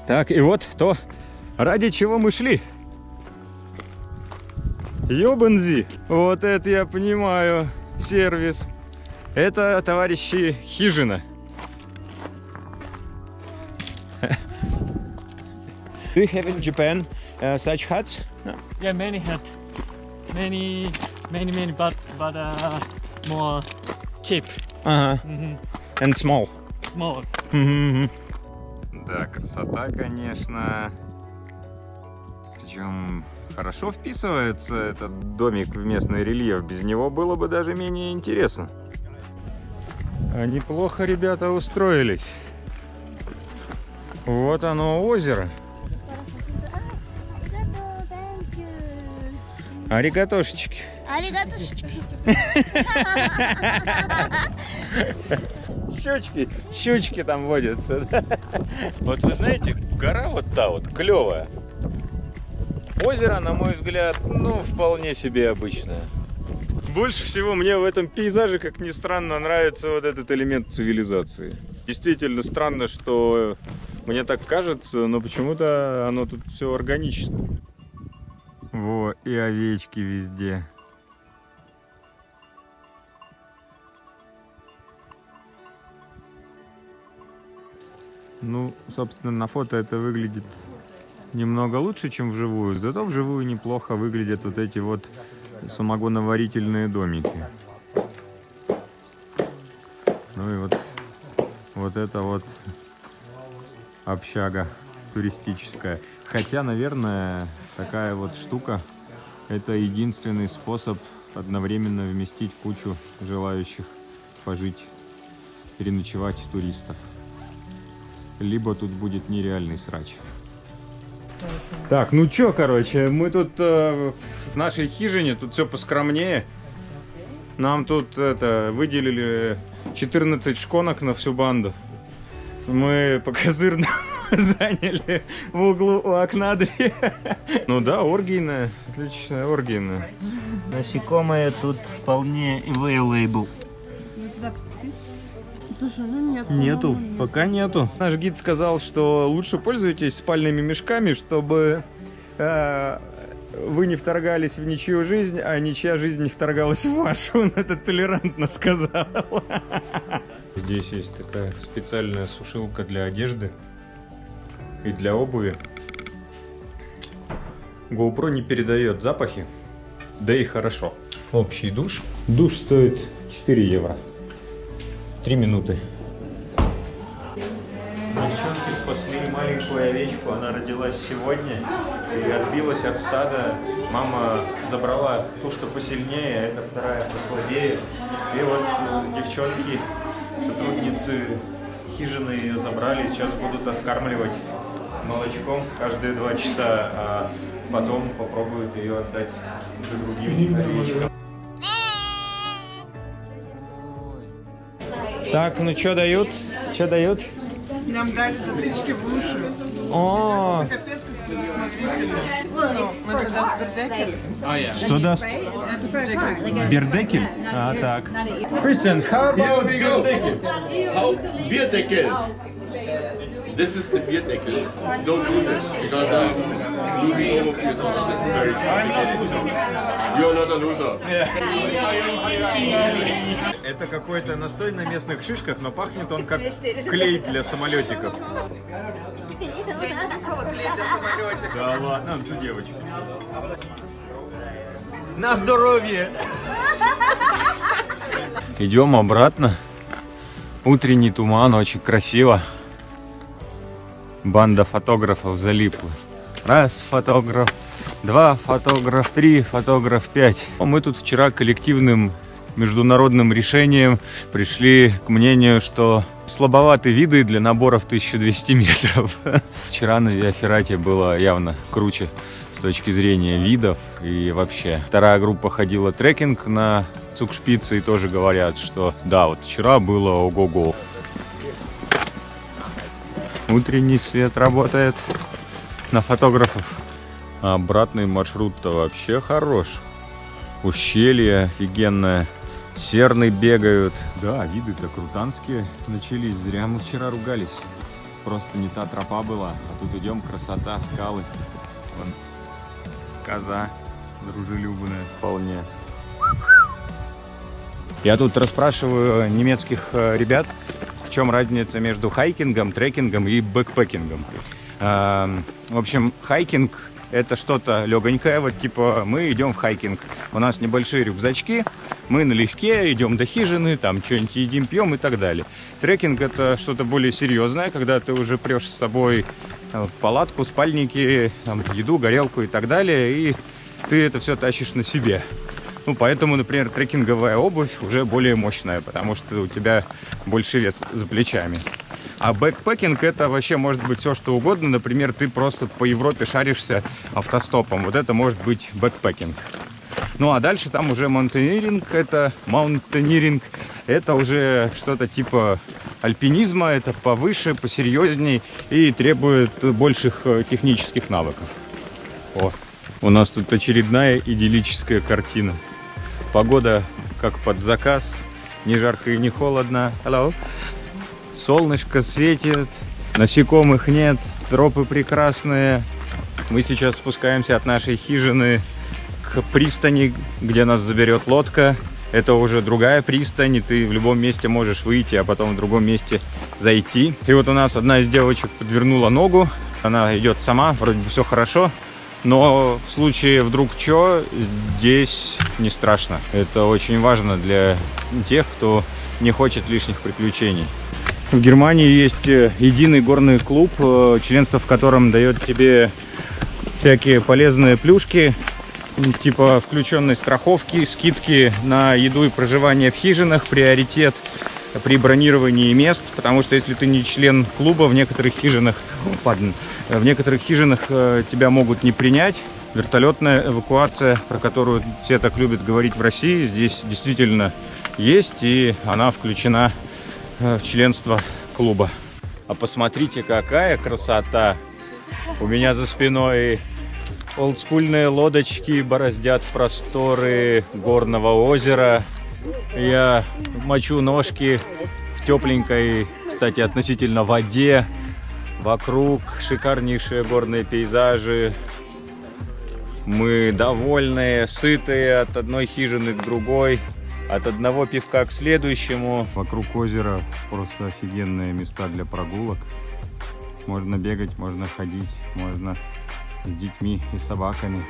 Так, и вот то, ради чего мы шли. Ёбанзи. Вот это я понимаю. Сервис. Это, товарищи, хижина. Do you have in Japan uh, such huts? Yeah, many had. Many, many, many, but but uh, more cheap. Uh huh. Mhm. And small. Small. Мгм. Да, красота, конечно. Причем хорошо вписывается этот домик в местный рельеф. Без него было бы даже менее интересно. А неплохо ребята устроились. Вот оно озеро. Аригатошечки. Аригатушечки. [LAUGHS] Щучки, щучки там водятся. Вот вы знаете, гора вот та вот, клевая. Озеро, на мой взгляд, ну, вполне себе обычное. Больше всего мне в этом пейзаже, как ни странно, нравится вот этот элемент цивилизации. Действительно странно, что мне так кажется, но почему-то оно тут все органично. Во, и овечки везде. Ну, собственно, на фото это выглядит немного лучше, чем вживую. Зато вживую неплохо выглядят вот эти вот самогоноварительные домики. Ну и вот, вот это вот общага туристическая. Хотя, наверное, такая вот штука это единственный способ одновременно вместить кучу желающих пожить, переночевать туристов. Либо тут будет нереальный срач. Так, ну чё, короче, мы тут э, в нашей хижине, тут все поскромнее. Нам тут это выделили 14 шконок на всю банду. Мы по козырному [LAUGHS] заняли в углу у окна две. Ну да, оргийная, отличная оргийная. Насекомые тут вполне available. Слушай, ну нет. Нету, нет. пока нету. Наш гид сказал, что лучше пользуйтесь спальными мешками, чтобы э, вы не вторгались в ничью жизнь, а ничья жизнь не вторгалась в вашу. [LAUGHS] Он это толерантно сказал. Здесь есть такая специальная сушилка для одежды и для обуви. GoPro не передает запахи, да и хорошо. Общий душ. Душ стоит 4 евро. 3 минуты. Девчонки спасли маленькую овечку, она родилась сегодня и отбилась от стада. Мама забрала ту, что посильнее, а эта вторая послабее. И вот э, девчонки, сотрудницы хижины ее забрали, сейчас будут откармливать молочком каждые два часа, а потом попробуют ее отдать другим овечкам. Так, ну что дают? Что дают? Нам дали затычки в уши. О, что даст? Бердекель. А, так. Christian, how about Бердекель? How? This is the beer deckel. Don't lose it because um, losing overview is something very complicated. You're not a loser. Это какой-то настой на местных шишках, но пахнет он как клей для самолетиков. Да ладно, ну девочки. На здоровье! Идем обратно. Утренний туман, очень красиво. Банда фотографов залипла. Раз фотограф, два фотограф, три фотограф, пять. Мы тут вчера коллективным международным решением пришли к мнению, что слабоваты виды для набора в 1200 метров. [LAUGHS] Вчера на Виаферате было явно круче с точки зрения видов и вообще. Вторая группа ходила трекинг на Цукшпице и тоже говорят, что да, вот вчера было ого-го. Утренний свет работает на фотографов. А обратный маршрут-то вообще хорош. Ущелье офигенное. Серны бегают. Да, виды-то крутанские начались. Зря мы вчера ругались. Просто не та тропа была. А тут идем, красота, скалы. Вон, коза дружелюбная вполне. Я тут расспрашиваю немецких э, ребят, в чем разница между хайкингом, трекингом и бэкпекингом. Эм, В общем, хайкинг это что-то легонькое, вот типа мы идем в хайкинг, у нас небольшие рюкзачки, мы налегке идем до хижины, там что-нибудь едим, пьем и так далее. Трекинг это что-то более серьезное, когда ты уже прешь с собой э, палатку, спальники, там, еду, горелку и так далее, и ты это все тащишь на себе. Ну, поэтому, например, трекинговая обувь уже более мощная, потому что у тебя больше вес за плечами. А бэкпекинг это вообще может быть все что угодно. Например, ты просто по Европе шаришься автостопом. Вот это может быть бэкпекинг. Ну а дальше там уже mountaineering, это mountaineering, это уже что-то типа альпинизма, это повыше, посерьезней и требует больших э, технических навыков. О, у нас тут очередная идиллическая картина. Погода как под заказ, не жарко и не холодно. Hello. Солнышко светит, насекомых нет, тропы прекрасные. Мы сейчас спускаемся от нашей хижины к пристани, где нас заберет лодка. Это уже другая пристань, и ты в любом месте можешь выйти, а потом в другом месте зайти. И вот у нас одна из девочек подвернула ногу, она идет сама, вроде бы все хорошо, но в случае вдруг что, здесь не страшно. Это очень важно для тех, кто не хочет лишних приключений. В Германии есть э, единый горный клуб, э, членство в котором дает тебе всякие полезные плюшки, типа включенной страховки, скидки на еду и проживание в хижинах, приоритет при бронировании мест, потому что если ты не член клуба, в некоторых хижинах, [LAUGHS] о, pardon, в некоторых хижинах э, тебя могут не принять. Вертолетная эвакуация, про которую все так любят говорить в России, здесь действительно есть, и она включена э, в членство клуба. А посмотрите, какая красота! У меня за спиной олдскульные лодочки бороздят просторы горного озера. Я мочу ножки в тепленькой, кстати, относительно воде. Вокруг шикарнейшие горные пейзажи. Мы довольные, сытые от одной хижины к другой, от одного пивка к следующему. Вокруг озера просто офигенные места для прогулок. Можно бегать, можно ходить, можно с детьми и собаками.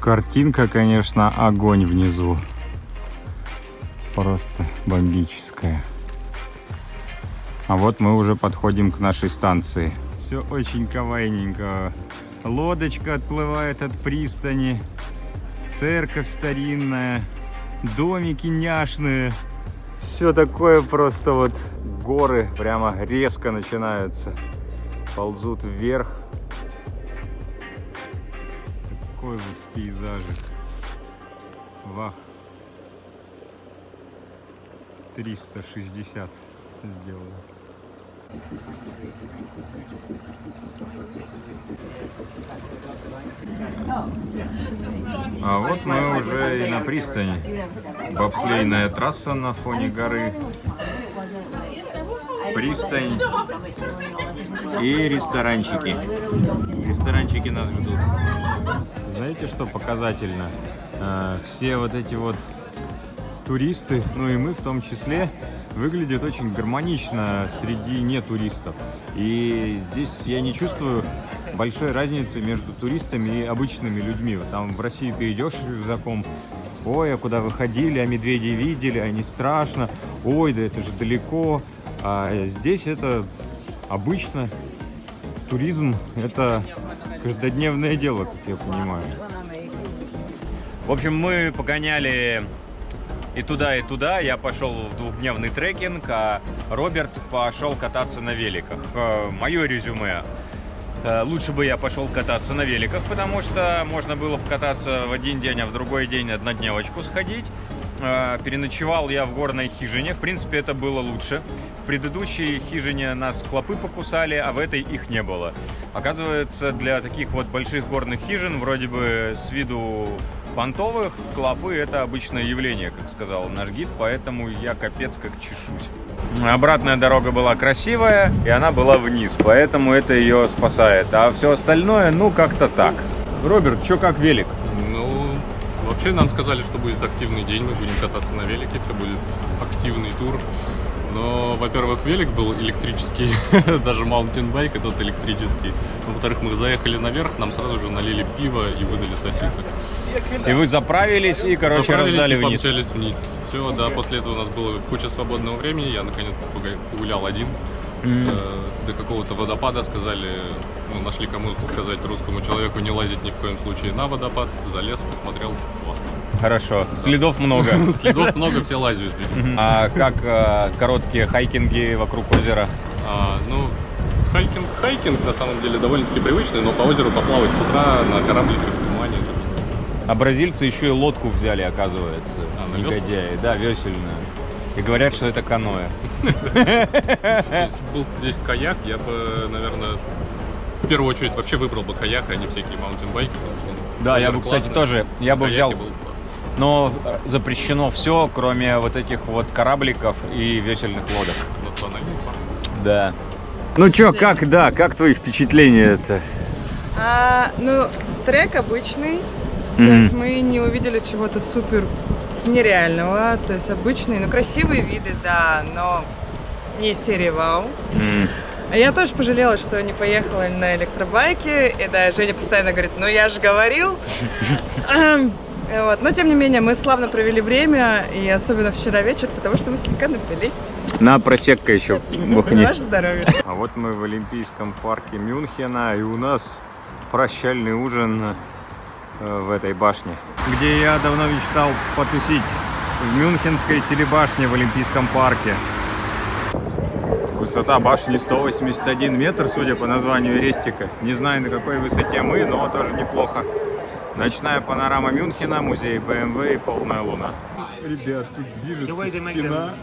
Картинка, конечно, огонь внизу. Просто бомбическая. А вот мы уже подходим к нашей станции. Все очень кавайненько. Лодочка отплывает от пристани. Церковь старинная. Домики няшные. Все такое просто вот горы прямо резко начинаются. Ползут вверх. Такой вот пейзажик. Вах. 360 сделано. А вот мы уже и на пристани. Бобслейная трасса на фоне горы. Пристань и ресторанчики. Ресторанчики нас ждут. Знаете, что показательно? А, Все вот эти вот туристы, ну и мы в том числе, выглядят очень гармонично среди нетуристов. И здесь я не чувствую большой разницы между туристами и обычными людьми. Там в России ты идешь с рюкзаком, ой, а куда вы ходили, а медведей видели, а не страшно, ой, да это же далеко. А здесь это обычно. Туризм – это каждодневное дело, как я понимаю. В общем, мы погоняли и туда, и туда. Я пошел в двухдневный трекинг, а Роберт пошел кататься на великах. Мое резюме. Э, Лучше бы я пошел кататься на великах, потому что можно было покататься в один день, а в другой день однодневочку сходить. Э, Переночевал я в горной хижине. В принципе, это было лучше. В предыдущей хижине нас клопы покусали, а в этой их не было. Оказывается, для таких вот больших горных хижин, вроде бы с виду понтовых, клопы это обычное явление, как сказал наш гид, поэтому я капец как чешусь. Обратная дорога была красивая, и она была вниз, поэтому это ее спасает. А все остальное, ну, как-то так. Роберт, что как велик? Ну, вообще нам сказали, что будет активный день, мы будем кататься на велике, все будет активный тур. Но, во-первых, велик был электрический, [LAUGHS] даже маунтинбайк и тот электрический. Во-вторых, мы заехали наверх, нам сразу же налили пиво и выдали сосисок. И вы заправились и, короче, Заправились раздали и вниз. вниз. Все, да, после этого у нас было куча свободного времени, я наконец-то погулял один. Мгм. Э, до какого-то водопада сказали, ну, нашли кому сказать русскому человеку не лазить ни в коем случае на водопад. Залез, посмотрел, классно. Хорошо. Следов много. [LAUGHS] Следов много, все лазят. А как э, короткие хайкинги вокруг озера? А, ну, хайкинг, хайкинг на самом деле довольно-таки привычный, но по озеру поплавать с утра на это А бразильцы еще и лодку взяли, оказывается. А? Негодяи. Да, весельную. И говорят, что это каноэ. Если был здесь каяк, я бы, наверное, в первую очередь вообще выбрал бы каяк, а не всякие маунтинбайки. Да, я бы, кстати, тоже, я бы взял, но запрещено все, кроме вот этих вот корабликов и весельных лодок. Да. Ну чё, как, да, как твои впечатления это? А, ну, трек обычный. То Мгм. есть мы не увидели чего-то супер нереального. То есть обычные, ну, красивые виды, да, но не серии вау. А я тоже пожалела, что не поехала на электробайке. И да, Женя постоянно говорит, ну я же говорил. Вот. Но тем не менее, мы славно провели время, и особенно вчера вечер, потому что мы слегка напились. На, просекка еще бухни. Ваше здоровье. А вот мы в Олимпийском парке Мюнхена, и у нас прощальный ужин э, в этой башне, где я давно мечтал потусить в Мюнхенской телебашне в Олимпийском парке. Высота башни 181 метр, судя по названию рестика. Не знаю, на какой высоте мы, но тоже неплохо. Ночная панорама Мюнхена, музей БМВ и полная луна. Ребят, тут движется стена,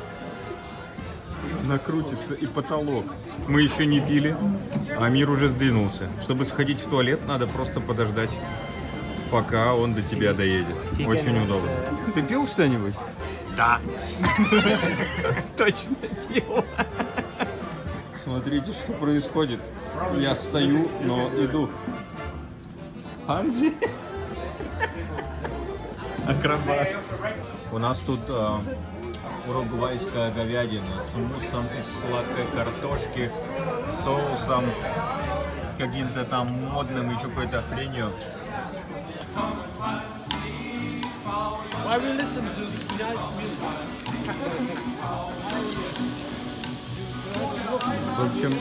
накрутится и потолок. Мы еще не пили, а мир уже сдвинулся. Чтобы сходить в туалет, надо просто подождать, пока он до тебя доедет. Очень удобно. Ты пил что-нибудь? Да. [LAUGHS] Точно пил. Смотрите, что происходит. Я стою, но иду. Ханзи? Акробат. У нас тут э, уругвайская говядина с муссом из сладкой картошки, соусом, каким-то там модным еще какой-то хренью. Why we listen to this nice music? В общем,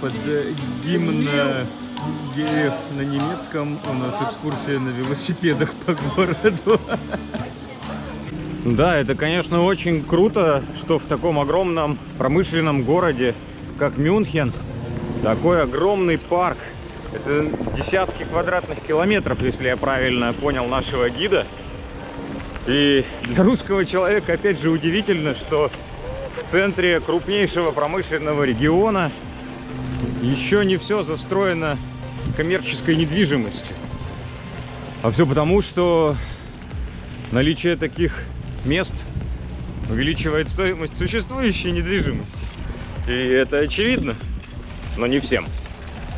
под э, гимн э, геев на немецком у нас экскурсия на велосипедах по городу. Да, это, конечно, очень круто, что в таком огромном промышленном городе, как Мюнхен, такой огромный парк. Это десятки квадратных километров, если я правильно понял нашего гида. И для русского человека, опять же, удивительно, что в центре крупнейшего промышленного региона еще не все застроено коммерческой недвижимостью. А все потому, что наличие таких мест увеличивает стоимость существующей недвижимости. И это очевидно, но не всем.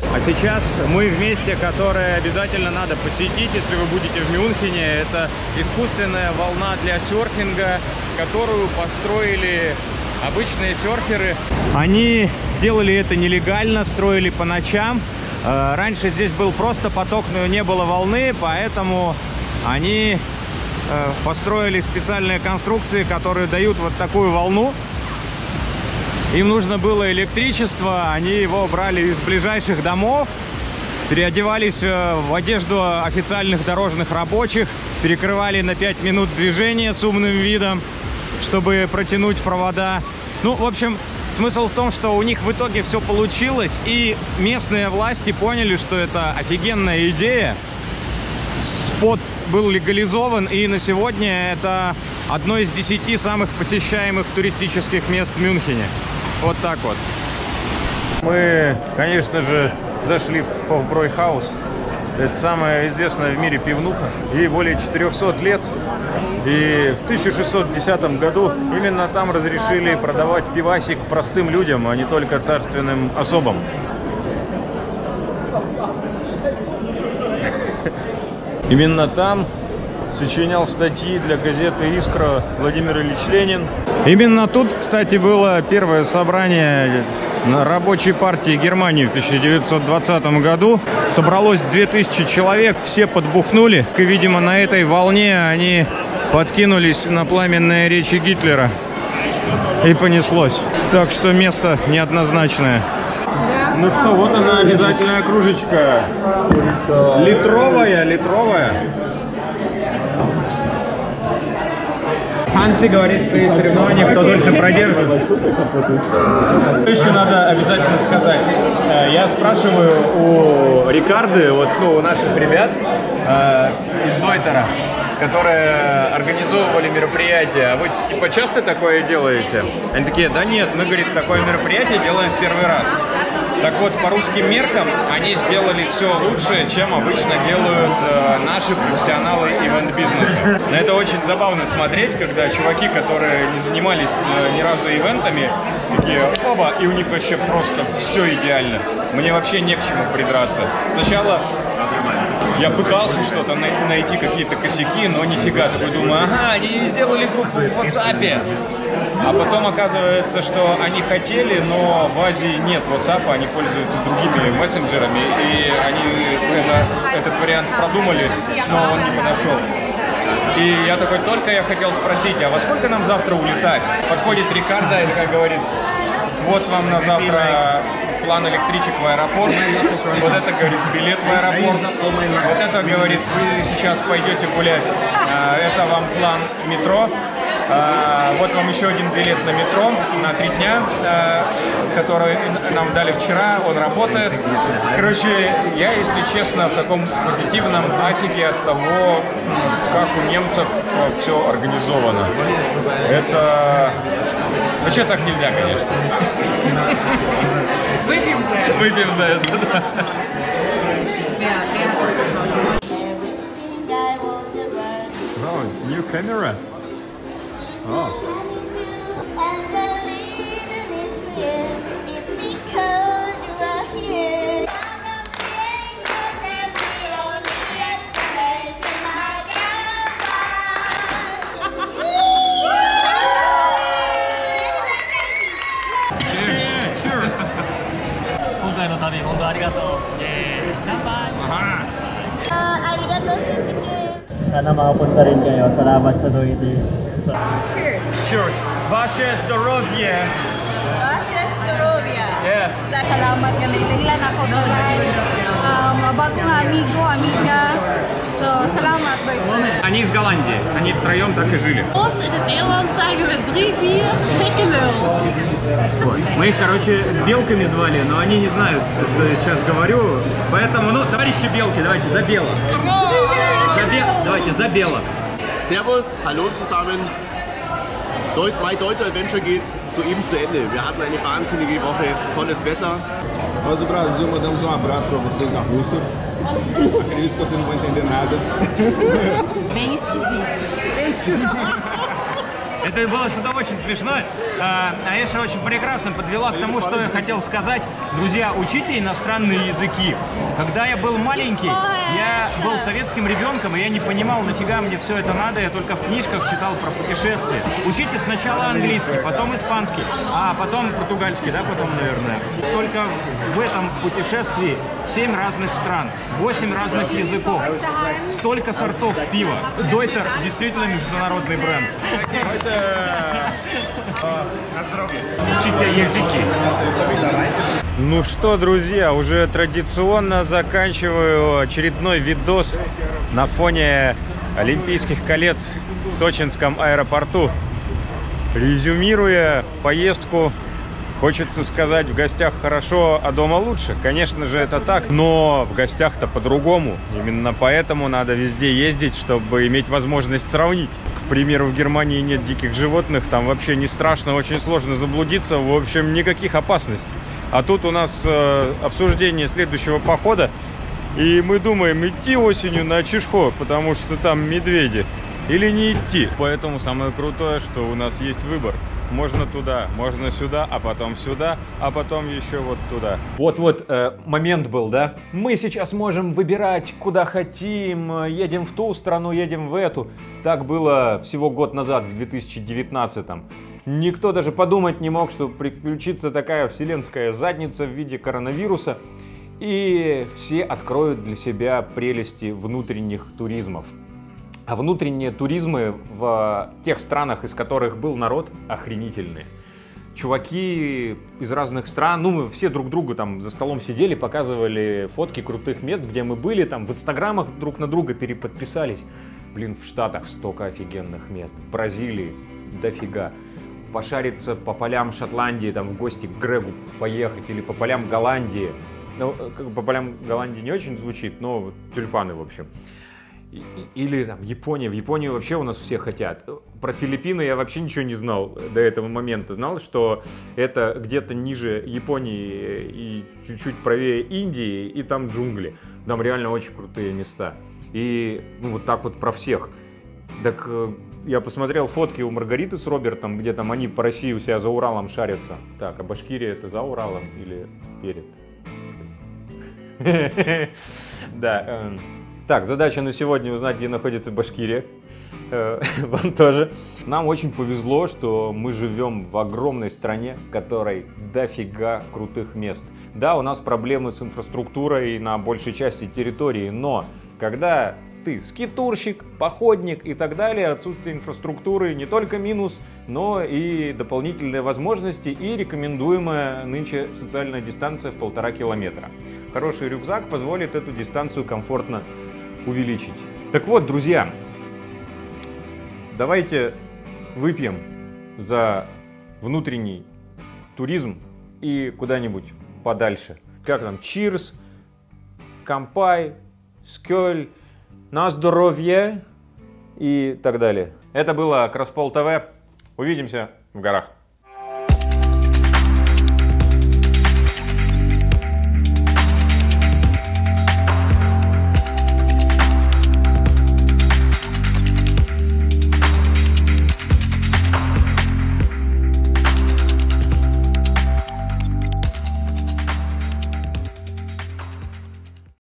А сейчас мы в месте, которое обязательно надо посетить, если вы будете в Мюнхене. Это искусственная волна для серфинга, которую построили обычные серферы. Они сделали это нелегально, строили по ночам. Э, Раньше здесь был просто поток, но не было волны, поэтому они э, построили специальные конструкции, которые дают вот такую волну. Им нужно было электричество, они его брали из ближайших домов, переодевались э, в одежду официальных дорожных рабочих, перекрывали на 5 минут движение с умным видом, чтобы протянуть провода. Ну, в общем, смысл в том, что у них в итоге все получилось, и местные власти поняли, что это офигенная идея. Спот был легализован, и на сегодня это одно из десяти самых посещаемых туристических мест в Мюнхене. Вот так вот. Мы, конечно же, зашли в Хофбройхаус. Это самая известная в мире пивнуха. Ей более 400 лет. И в 1610 году именно там разрешили продавать пивасик простым людям, а не только царственным особам. [LAUGHS] Именно там сочинял статьи для газеты «Искра» Владимир Ильич Ленин. Именно тут, кстати, было первое собрание рабочей партии Германии в 1920 году. Собралось 2000 человек, все подбухнули. И, видимо, на этой волне они подкинулись на пламенные речи Гитлера. И понеслось. Так что место неоднозначное. Ну что, вот она обязательная кружечка. Литровая, литровая. Ханси говорит, что есть соревнования, кто дольше продержит. Еще надо обязательно сказать? Э, Я спрашиваю у Рикарды, вот, ну, у наших ребят э, из Дойтера, которые организовывали мероприятие. А вы, типа, часто такое делаете? Они такие, да нет, мы, говорит, такое мероприятие делаем в первый раз. Так вот, по русским меркам они сделали все лучше, чем обычно делают э, наши профессионалы ивент-бизнеса. На это очень забавно смотреть, когда чуваки, которые не занимались э, ни разу ивентами, такие, оба, и у них вообще просто все идеально. Мне вообще не к чему придраться. Сначала я пытался что-то най- найти, какие-то косяки, но нифига. Такой думаю, ага, они сделали группу в WhatsApp. А потом оказывается, что они хотели, но в Азии нет WhatsApp, они пользуются другими мессенджерами, и они это- этот вариант продумали, но он не подошел. И я такой, только я хотел спросить, а во сколько нам завтра улетать? Подходит Рикардо и такая говорит, вот вам на завтра план электричек в аэропорт. Вот это, говорит, билет в аэропорт. Вот это, говорит, вы сейчас пойдете гулять. А, Это вам план метро. А, Вот вам еще один билет на метро на три дня, а, который нам дали вчера. Он работает. Короче, я, если честно, в таком позитивном афиге от того, как у немцев все организовано. Это... Вообще так нельзя, конечно. Выпьем за это. Выпьем за это, да. Oh, new camera. Oh. Sana makapunta rin kayo. Salamat sa Doiter. Sa- Cheers. Cheers. Ваше здоровье. Vaše zdоровья. Yes. Salamat kami. Ilan ako doon. Um, mga amigo, amiga. So, salamat. Doiter. Они из Голландии. Они втроем так и жили. Ons in het Nederlands zeggen we drie gekke lul. Вот. Мы их, короче, белками звали, но они не знают, что я сейчас говорю. Поэтому, ну, товарищи белки, давайте за бело. Давайте за бело. Servus, hallo zusammen. Deut My Deuter Adventure geht soeben zu Ende. Wir hatten eine wahnsinnige Woche, tolles Wetter. Nós do Brasil mandamos um abraço para vocês na Rússia. Acredito que vocês não vão entender nada. Bem esquisito. Это было что-то очень смешное. А, Аэша очень прекрасно подвела к тому, что я хотел сказать. Друзья, учите иностранные языки. Когда я был маленький, я был советским ребенком, и я не понимал, нафига мне все это надо. Я только в книжках читал про путешествия. Учите сначала английский, потом испанский, а потом португальский, да, потом, наверное. Только в этом путешествии 7 разных стран, 8 разных языков, столько сортов пива. Дойтер действительно международный бренд. Учите языки. Ну что, друзья, уже традиционно заканчиваю очередной видос на фоне Олимпийских колец в Сочинском аэропорту. Резюмируя поездку, хочется сказать, в гостях хорошо, а дома лучше. Конечно же, это так, но в гостях-то по-другому. Именно поэтому надо везде ездить, чтобы иметь возможность сравнить. К примеру, в Германии нет диких животных, там вообще не страшно, очень сложно заблудиться, в общем, никаких опасностей. А тут у нас э, обсуждение следующего похода, и мы думаем, идти осенью на Чешхо, потому что там медведи, или не идти. Поэтому самое крутое, что у нас есть выбор. Можно туда, можно сюда, а потом сюда, а потом еще вот туда. Вот-вот э, момент был, да? Мы сейчас можем выбирать, куда хотим, едем в ту страну, едем в эту. Так было всего год назад, в 2019 -м. Никто даже подумать не мог, что приключится такая вселенская задница в виде коронавируса, и все откроют для себя прелести внутренних туризмов. А внутренние туризмы в тех странах, из которых был народ, охренительные. Чуваки из разных стран, ну мы все друг другу там за столом сидели, показывали фотки крутых мест, где мы были, там в инстаграмах друг на друга переподписались. Блин, в Штатах столько офигенных мест, в Бразилии дофига. Пошариться по полям Шотландии, там в гости к Грегу поехать, или по полям Голландии. Ну, как бы по полям Голландии не очень звучит, но тюльпаны, в общем. Или там Япония. В Японию вообще у нас все хотят. Про Филиппины я вообще ничего не знал до этого момента. Знал, что это где-то ниже Японии и чуть-чуть правее Индии, и там джунгли. Там реально очень крутые места. И ну вот так вот про всех. Так э, я посмотрел фотки у Маргариты с Робертом, где там они по России у себя за Уралом шарятся. Так, а Башкирия это за Уралом или перед? [LAUGHS] Да. эм. Так, задача на сегодня узнать, где находится Башкирия. Э, [LAUGHS] Вам тоже. Нам очень повезло, что мы живем в огромной стране, в которой дофига крутых мест. Да, у нас проблемы с инфраструктурой на большей части территории, но когда ты скитурщик, походник и так далее, отсутствие инфраструктуры не только минус, но и дополнительные возможности и рекомендуемая нынче социальная дистанция в полтора километра. Хороший рюкзак позволит эту дистанцию комфортно увеличить. Так вот, друзья, давайте выпьем за внутренний туризм и куда-нибудь подальше. Как там? Cheers, Кампай, Скёль, на здоровье и так далее. Это было Краспол ТВ. Увидимся в горах.